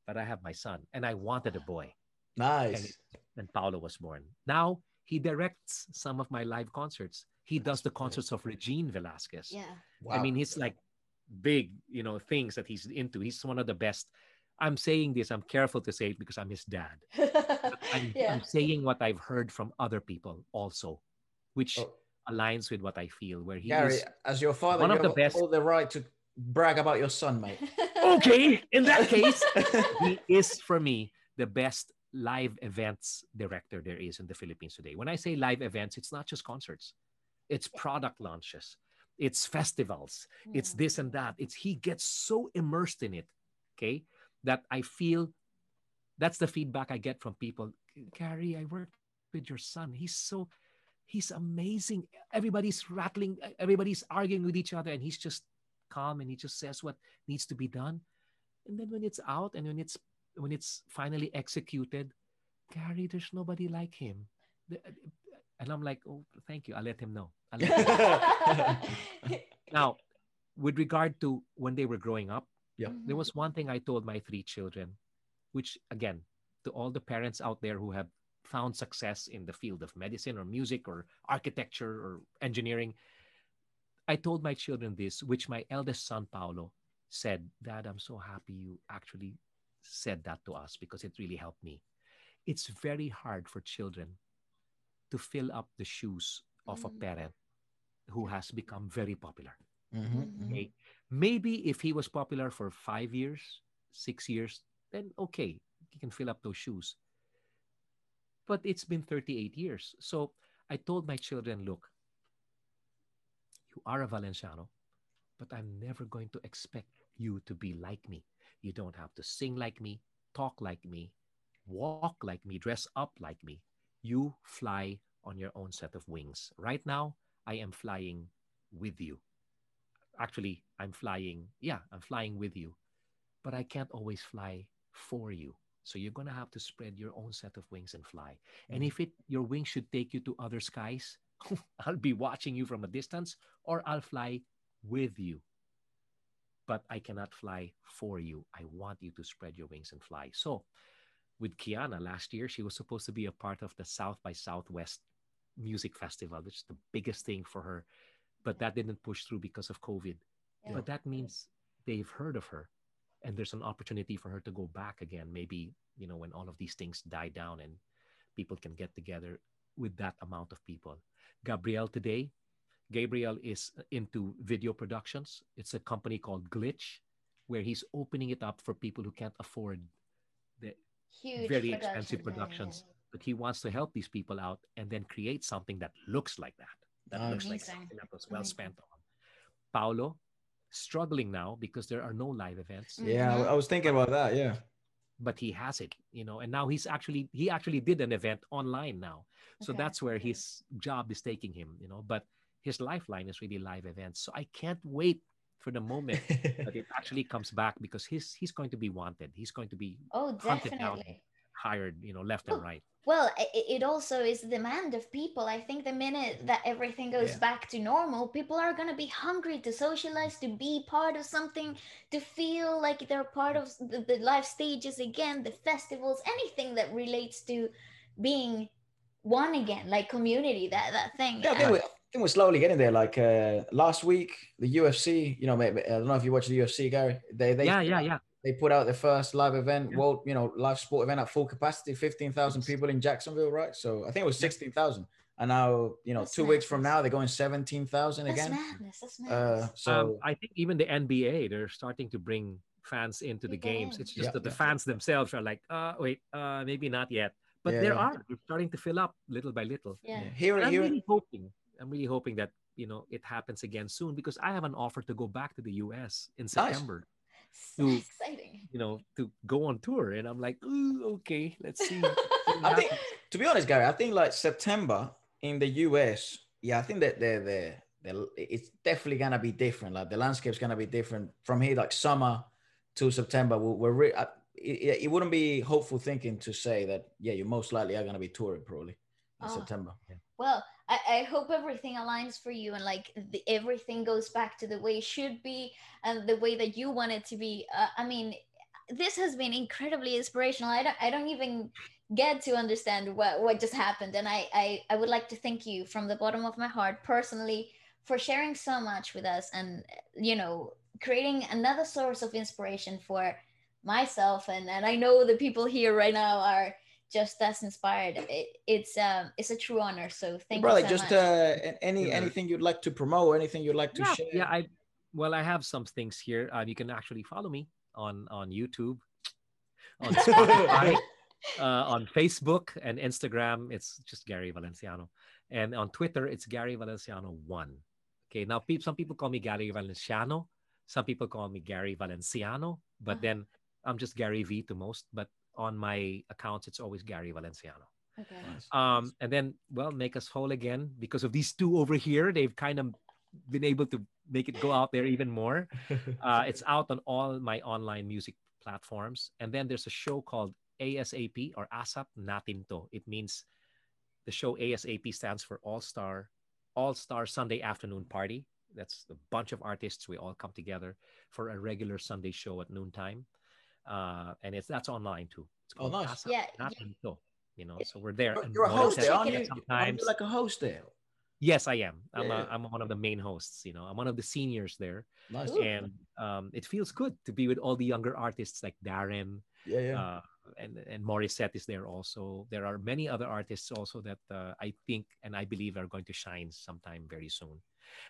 but i have my son and i wanted a boy nice. and Paolo was born. Now he directs some of my live concerts. He does the concerts of Regine Velasquez. yeah. I mean, he's like big, you know, things that he's into. He's one of the best. I'm saying this, I'm careful to say it because I'm his dad. I'm, yeah. I'm saying what I've heard from other people also, which Oh. aligns with what I feel, where he Gary, is as your father, one you of the best- all the right to brag about your son, mate. okay. In that case, he is for me the best live events director there is in the Philippines today. When I say live events, it's not just concerts, it's product launches, it's festivals, it's Mm. this and that. It's he gets so immersed in it, okay, that I feel that's the feedback I get from people. Gary, I worked with your son. He's so he's amazing. Everybody's rattling, everybody's arguing with each other, and he's just calm and he just says what needs to be done. And then when it's out and when it's when it's finally executed, Gary, there's nobody like him. And I'm like, oh, thank you. I'll let him know. I'll let him know. now, with regard to when they were growing up, Yeah. Mhm. There was one thing I told my three children, which again, to all the parents out there who have found success in the field of medicine or music or architecture or engineering, I told my children this, which my eldest son, Paolo, said, Dad, I'm so happy you actually said that to us because it really helped me. It's very hard for children to fill up the shoes of a Mm. parent who has become very popular. Mhm, Mhm. mhm. Okay. Maybe if he was popular for five years, six years, then okay, he can fill up those shoes. But it's been 38 years. So I told my children, look, you are a Valenciano, but I'm never going to expect you to be like me. You don't have to sing like me, talk like me, walk like me, dress up like me. You fly on your own set of wings. Right now, I am flying with you. Actually, I'm flying. Yeah, I'm flying with you. But I can't always fly for you. So you're going to have to spread your own set of wings and fly. And mm. if it your wings should take you to other skies, I'll be watching you from a distance or I'll fly with you. But I cannot fly for you. I want you to spread your wings and fly. So with Kiana last year, she was supposed to be a part of the South by Southwest Music Festival, which is the biggest thing for her. But that didn't push through because of COVID. Yeah. But that means they've heard of her and there's an opportunity for her to go back again. Maybe, you know, when all of these things die down and people can get together with that amount of people. Gabriel today, Gabriel is into video productions. It's a company called Glitch, where he's opening it up for people who can't afford the Huge very production. expensive Yeah, yeah, productions. yeah. But he wants to help these people out and then create something that looks like that. That Nice. looks like something that was well spent on. Paolo, struggling now because there are no live events Yeah, I- Mhm. I was thinking about that. Yeah. but he has it you know and now he's actually he actually did an event online now so Okay. that's where his job is taking him you know but his lifeline is really live events so i can't wait for the moment that it actually comes back because he's he's going to be wanted he's going to be Oh, hunted down. definitely. hired you know left and right Well, i- i- it also is the demand of people. I think the minute that everything goes Yeah. back to normal, people are going to be hungry to socialize, to be part of something, to feel like they're part of the, the live stages again, the festivals, anything that relates to being one again, like community, that that thing. Yeah, I think, And- we, I think we're slowly getting there. Like uh, last week, the UFC. You know, maybe, I don't know if you watch the UFC, Gary. They they yeah yeah yeah they put out their first live event, Yeah. world, you know, live sport event at full capacity, fifteen thousand Yes. people in Jacksonville, right? So I think it was Yeah. sixteen thousand, and now you know, That's two weeks from now they're going seventeen thousand that's again. madness. That's madness. Uh, so um, i think even the nba they're starting to bring fans into the games it's just Yeah, that the yeah. fans themselves are like uh wait uh maybe not yet but Yeah, there yeah. are they're starting to fill up little by little yeah. yeah. here, I'm here, really hoping. I'm really hoping that you know it happens again soon because I have an offer to go back to the U.S. in September. So to- exciting. You know, to go on tour, and I'm like, Ooh, okay, let's see. I think, to be honest, Gary, I think like September in the US, yeah, I think that they're there. It's definitely gonna be different. Like the landscape's gonna be different from here, like summer to September. We're, we're re- I- it, it wouldn't be hopeful thinking to say that. Yeah, you most likely are gonna be touring probably in Oh. September. Well, I, I hope everything aligns for you and like the, everything goes back to the way it should be and the way that you want it to be. Uh, I mean, this has been incredibly inspirational. I don't, I don't even get to understand what, what just happened. And I, I, I would like to thank you from the bottom of my heart personally for sharing so much with us and, you know, creating another source of inspiration for myself. And, and I know the people here right now are just as inspired. It, it's um it's a true honor. So thank Brother, you so just much. uh, any Yeah. anything you'd like to promote, anything you'd like to yeah, share. yeah. I well, I have some things here. Uh, you can actually follow me on on YouTube, on Spotify, uh, on Facebook and Instagram. It's just Gary Valenciano, and on Twitter it's Gary Valenciano one. Okay, now pe- some people call me Gary Valenciano, some people call me Gary Valenciano, but Uh-huh. then I'm just Gary V to most. But on my accounts, it's always Gary Valenciano. okay. Nice. Um, and then, well, make us whole again because of these two over here. They've kind of been able to make it go out there even more. Uh, it's out on all my online music platforms. And then there's a show called ASAP or ASAP Natin To. It means the show ASAP stands for All Star All Star Sunday Afternoon Party. That's a bunch of artists. We all come together for a regular Sunday show at noontime, uh, and it's that's online too. It's Oh, nice. Casa Yeah, Natin To, You know, so we're there. You're, you're a host there, aren't you? out. Aren't Sometimes, you like a host there? yes, I am. I'm Yeah. a, I'm one of the main hosts. You know, I'm one of the seniors there, Nice. And um, it feels good to be with all the younger artists like Darren, Yeah, yeah. uh, and and Morissette is there also. There are many other artists also that uh, I think and I believe are going to shine sometime very soon.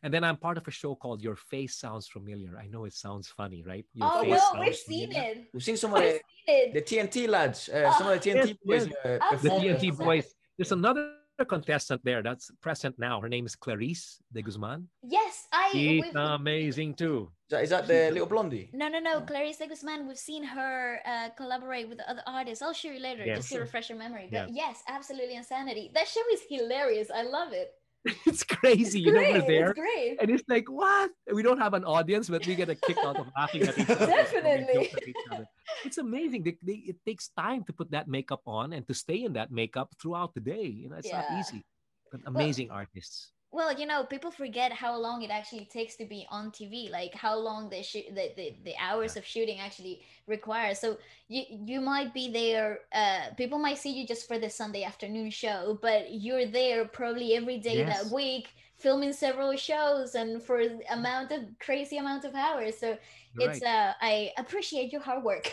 And then I'm part of a show called Your Face Sounds Familiar. I know it sounds funny, right? Your Oh Face no, Sounds we've seen Familiar. it. We've seen some of We've the, seen the. TNT lads, uh, some of the Yes, TNT boys yes. uh, The TNT boys. There's another contestant there that's present now. Her name is Klarisse de Guzman. Yes, I. She's amazing too. Is that, is that the little blondie? No, no, no. Klarisse de Guzman, we've seen her uh, collaborate with other artists. I'll show you later Yes. just to refresh your memory. Yeah. But yes, absolutely insanity. That show is hilarious. I love it. It's crazy. You know, we're there. It's great. And it's like, what? We don't have an audience, but we get a kick out of laughing at each other. Definitely. At each other. It's amazing. They, they, it takes time to put that makeup on and to stay in that makeup throughout the day. You know, it's Yeah. not easy. But amazing artists. Well, you know, people forget how long it actually takes to be on TV, like how long the shoot, the, the, the hours of shooting actually require. So you you might be there. Uh, people might see you just for the Sunday afternoon show, but you're there probably every day Yes. that week, filming several shows and for amount of crazy amount of hours. So You're it's right. uh, I appreciate your hard work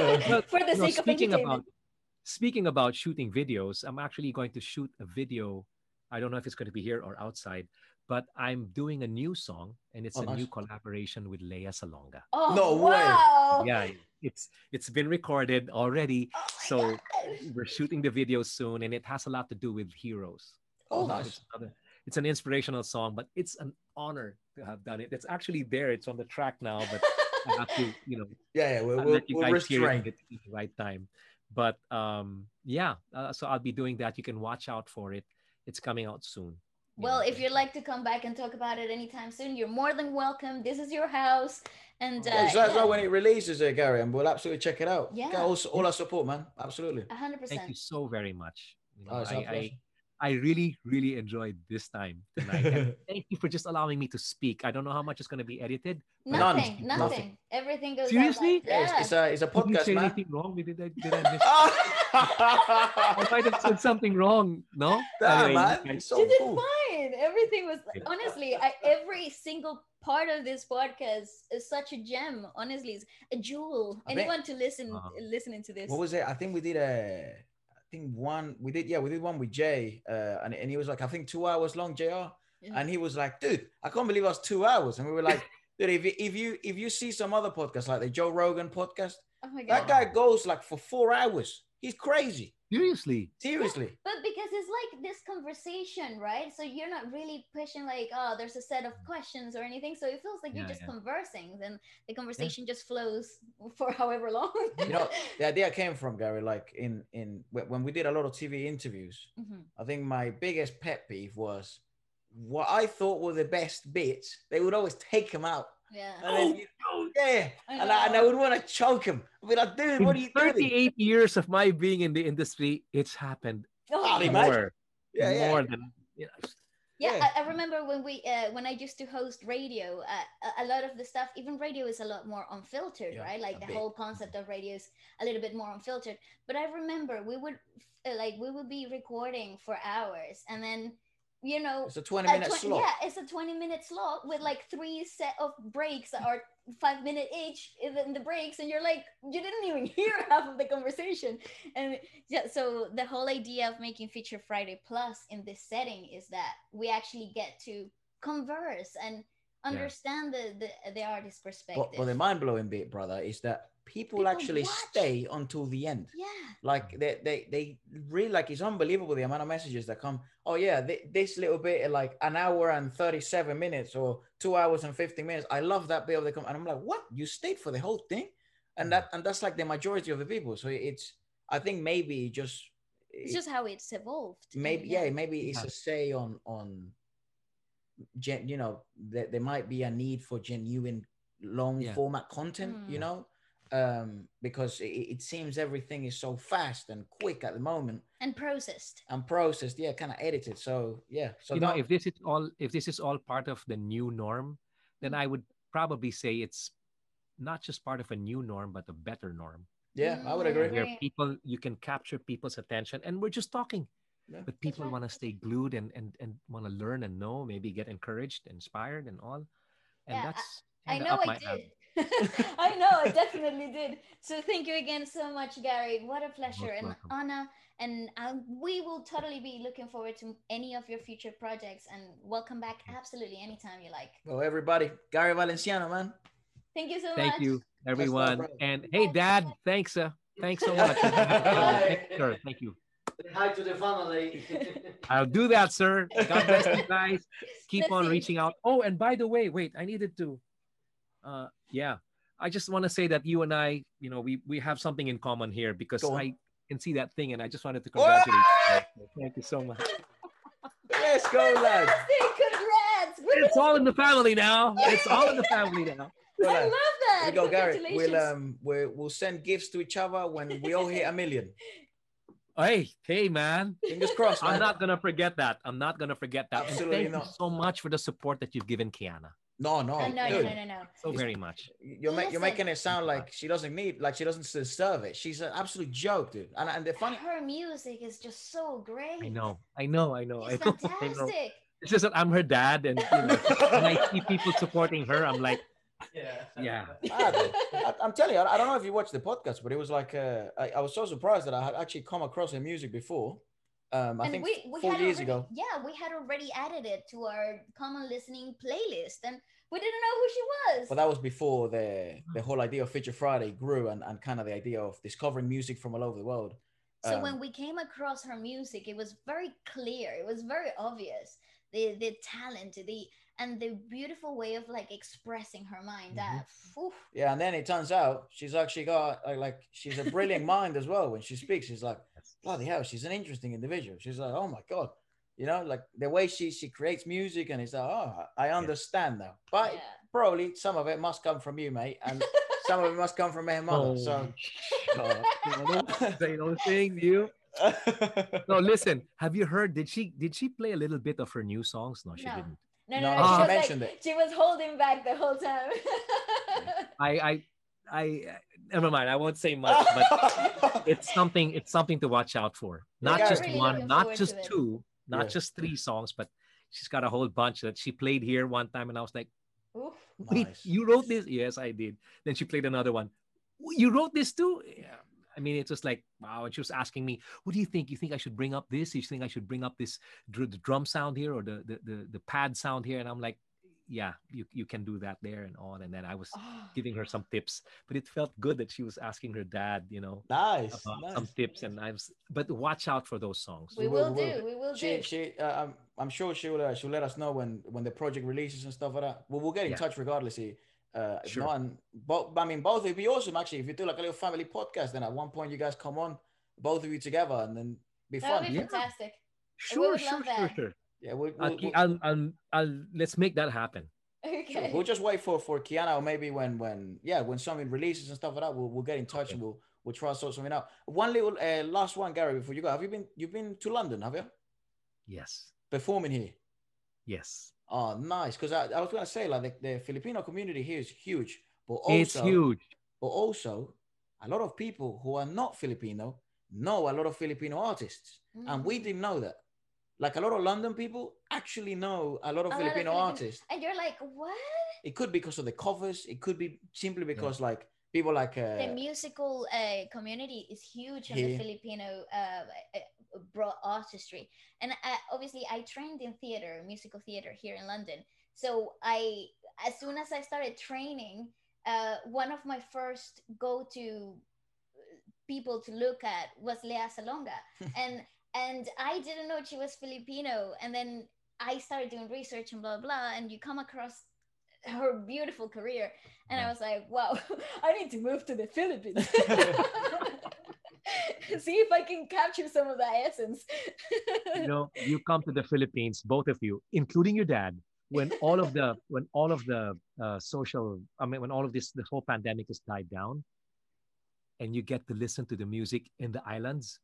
Well, for the know, sake of speaking about speaking about shooting videos, I'm actually going to shoot a video. I don't know if it's going to be here or outside, but I'm doing a new song and it's Oh, a nice. new collaboration with Lea Salonga. oh No way. wow! Yeah, it's it's been recorded already. Oh So God. we're shooting the video soon and it has a lot to do with heroes. Oh, nice. It's, another, it's an inspirational song, but it's an honor to have done it. It's actually there. It's on the track now, but I have to, you know, Yeah, yeah. We'll, I'll we'll, let you we'll guys hear it restrain. at the right time. But um, yeah, uh, so I'll be doing that. You can watch out for it. It's coming out soon. Well, know. if you'd like to come back and talk about it anytime soon, you're more than welcome. This is your house, and uh, Yeah, just let us yeah, know when it releases, uh, Gary, and we'll absolutely check it out. Yeah. Got all, all our support, man. Absolutely. a hundred thank you so very much. You know, Oh, I, I. I really, really enjoyed this time tonight. Thank you for just allowing me to speak. I don't know how much is going to be edited. but None. Nothing, Nothing. nothing. Everything goes. Seriously? like- Yeah, it's, it's a it's a Did you say man. anything wrong? Did I, did I miss? I might have said something wrong. No? Damn, Anyway, man. It's so you did cool. fine. Everything was honestly. I, every single part of this podcast is such a gem. Honestly, it's a jewel. I bet- Anyone to listen Wow. listening to this. What was it? I think we did a. I think one we did. Yeah, we did one with Jay, uh, and and he was like, I think two hours long, Jr. Yeah. And he was like, dude, I can't believe it was two hours. And we were like, dude, if you, if you if you see some other podcasts like the Joe Rogan podcast, oh my god. that guy goes like for four hours. He's crazy. Seriously. Seriously. But because it's like this conversation, right? So you're not really pushing like, oh, there's a set of questions or anything. So it feels like you're just yeah. conversing. Then the conversation just flows for however long. You know, the idea came from Gary, like in in when when we did a lot of TV interviews. Mhm. I think my biggest pet peeve was what I thought were the best bits. They would always take them out. Yeah. And then you- yeah, I and I, and I would want to choke him. I'd be like, dude, what are In you doing? 38 years of my being in the industry, it's happened Oh, I'll yeah. imagine. more, Yeah, yeah. more than you know, Yeah, Yeah. I, I remember when we uh, when I used to host radio. Uh, a- a lot of the stuff, even radio, is a lot more unfiltered, Yeah, right? Like a the bit. whole concept of radio is a little bit more unfiltered. But I remember we would uh, like we would be recording for hours, and then you know It's a 20 a minute slot. Yeah, it's a 20 minute slot with like three set of breaks that are five minute each in the, breaks, and you're like, you didn't even hear half of the conversation. And yeah, so the whole idea of making Feature Friday Plus in this setting is that we actually get to converse and understand the, the, the artist's perspective. But, but the mind blowing bit, brother, is that people, People actually watch. stay until the end. yeah. Like they, they, they really like it's unbelievable the amount of messages that come. Oh yeah, th- this little bit like an hour and thirty-seven minutes or two hours and fifty minutes. I love that bit of the come, and I'm like, what? You stayed for the whole thing, and that and that's like the majority of the people. So it's, I think maybe just, It's just how it's evolved. maybe And yeah, maybe it's Yeah. a say on on, gen, you know, that there might be a need for genuine long Yeah. format content. You Mm. know, um, because it, it seems everything is so fast and quick at the moment and processed. and processed. Yeah, kind of edited. So yeah. So you know, if this is all if this is all part of the new norm, then I would probably say it's not just part of a new norm, but a better norm. yeah, I would Mm, agree. agree. Where people you can capture people's attention, and we're just talking, Yeah. but people right. want to stay glued and and and want to learn and know, maybe get encouraged, inspired, and all. And Yeah, that's I kinda know I my alley. Did. I know I definitely did. So thank you again so much, Gary. What a pleasure. Most And welcome. Anna, and um, we will totally be looking forward to any of your future projects and welcome back absolutely anytime you like. Well, everybody, Gary Valenciano, man. Thank you so much. Thank you, everyone. bro. And hey, Dad, thanks, uh, thanks so much. Bye. Sure, thank you. Hi to the family. I'll do that, sir. God bless you guys. Keep Let's on see. reaching out. Oh, and by the way, wait, I needed to. Uh, yeah, I just want to say that you and I, you know, we we have something in common here because I can see that thing, and I just wanted to congratulate you. Thank you so much. Let's go, lads. Fantastic. Congrats. It's all in the family now. It's all in the family now. Go, I love that. Here we go, Gary. We'll um we'll, we'll send gifts to each other when we all hit a million. Hey, hey, man. Fingers crossed, man. I'm not gonna forget that. I'm not gonna forget that. Absolutely thank you not. so much for the support that you've given Kiana. No, no, no, no, dude. no, no, no. So very much. You're, ma- you're making it sound like she doesn't need, like she doesn't deserve it. She's an absolute joke, dude. And and the funny, Her music is just so great. I know, I know, I know. I It's know, I know. fantastic. It's just that I'm her dad, and you know, when I see people supporting her, I'm like, yeah. Yeah. Ah. I, I'm telling you, I, I don't know if you watched the podcast, but it was like uh, I, I was so surprised that I had actually come across her music before. Um, I and think we, we four had years already, ago. Yeah, we had already added it to our common listening playlist, and we didn't know who she was. But that was before the the whole idea of Feature Friday grew, and, and kind of the idea of discovering music from all over the world. so Um, when we came across her music, it was very clear. It was very obvious the the talent, the and the beautiful way of like expressing her mind. That mm-hmm. phew, Yeah, and then it turns out she's actually got like, like she's a brilliant mind as well. When she speaks, she's like, bloody hell, she's an interesting individual. She's like, oh my god, you know, like the way she she creates music, and it's like, oh, I understand now. But yeah. probably some of it must come from you, mate, and some of it must come from her mother. So, oh, shut. You know, don't say those things, you. No, listen. Have you heard? Did she did she play a little bit of her new songs? No, she No. didn't. No, No, no, no. she she, was ah. like- it. she was holding back the whole time. I I I never mind. I won't say much, but it's something it's something to watch out for. Not guys- just Really one, not just to it. two, not Yeah. just three songs, but she's got a whole bunch that she played here one time, and I was like, Oof. "Wait, Nice. you wrote this?" Yes, I did. Then she played another one. You wrote this too? Yeah. I mean, it's just like wow. And she was asking me, "What do you think? You think I should bring up this? You think I should bring up this dr- the drum sound here or the the the, the pad sound here?" And I'm like, "Yeah, you you can do that there and on." And then I was Oh, giving her some tips, but it felt good that she was asking her dad, you know, nice, about nice. some tips. And I was, but watch out for those songs. we We will, will we will. do. We will She do. she uh, I'm I'm sure she'll uh, she'll let us know when when the project releases and stuff like that. Well, we'll get in Yeah. touch regardless. eh, Uh, if Sure. not, and both I mean both it'd be awesome actually if you do like a little family podcast. Then at one point you guys come on, both of you together, and then be That would fun. be Yeah. fantastic. Sure, sure, love sure, that. sure. Yeah, we'll, I'll, we'll, we'll, I'll, I'll, I'll, let's make that happen. Okay. we'll just wait for for Kiana or maybe when when yeah when something releases and stuff like that, we'll we'll get in touch Okay. and we'll we'll try to sort something out. One little uh, last one, Gary, before you go. Have you been you've been to London? Have you Yes, performing here? yes. Oh, nice. Because I, I was gonna say like the, the Filipino community here is huge, but also it's huge. but also a lot of people who are not Filipino know a lot of Filipino artists, and we Mm. didn't know that. Like a lot of London people actually know a lot of A lot of Filipino Filipino- artists. And you're like, what? It could be because of the covers. It could be simply because like people like uh, the musical uh, community is huge in the Filipino uh, broad artistry. And uh, obviously, I trained in theater, musical theater here in London. So I, as soon as I started training, uh, one of my first go-to people to look at was Lea Salonga, and and I didn't know she was Filipino. And then I started doing research and blah blah, and you come across her beautiful career, and I was like, wow, I need to move to the Philippines. See if I can capture some of that essence. You know, you come to the Philippines, both of you, including your dad, when all of the when all of the uh, social, I mean, when all of this the whole pandemic has died down, and you get to listen to the music in the islands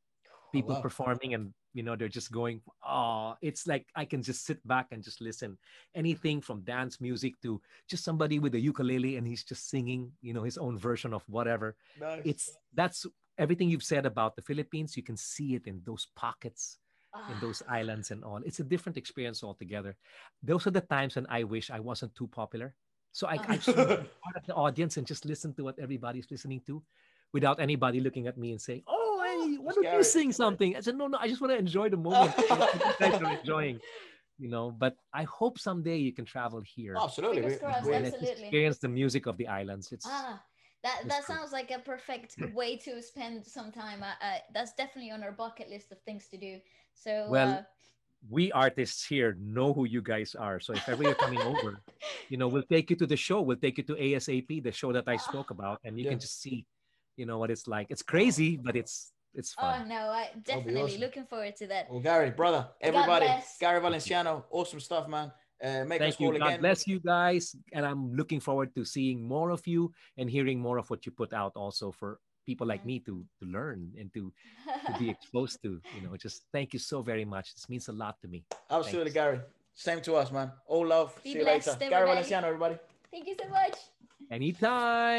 Oh, people wow. performing and you know they're just going oh it's like i can just sit back and just listen anything from dance music to just somebody with a ukulele and he's just singing you know his own version of whatever Nice. it's that's everything you've said about the philippines you can see it in those pockets in Ah, those islands and all. It's a different experience altogether. Those are the times when i wish i wasn't too popular. So i, I just wanna be part of the audience and just listen to what everybody's listening to without anybody looking at me and saying oh hey why don't you Gary. sing something? I said no no i just want to enjoy the moment. You you guys are enjoying you know but i hope someday you can travel here. Absolutely. Fingers We- we- and absolutely. experience the music of the islands. It's Ah, that It's that cool. sounds like a perfect way to spend some time. Uh, uh, that's definitely on our bucket list of things to do. So Well, uh, we artists here know who you guys are so if ever you're coming over you know we'll take you to the show we'll take you to asap the show that i spoke about and you Yeah. can just see you know what it's like it's crazy but it's it's fun. oh no, I definitely awesome. looking forward to that. Well, Gary, brother, everybody. Gary Valenciano, awesome stuff, man. Uh, make us thank you whole god again. bless you guys and i'm looking forward to seeing more of you and hearing more of what you put out also for people like me to to learn and to to be exposed to you know just thank you so very much this means a lot to me Absolutely, Thanks. Gary. Same to us, man. All love. Be See you blessed, later. Gary everybody. Valenciano, everybody. Thank you so much. anytime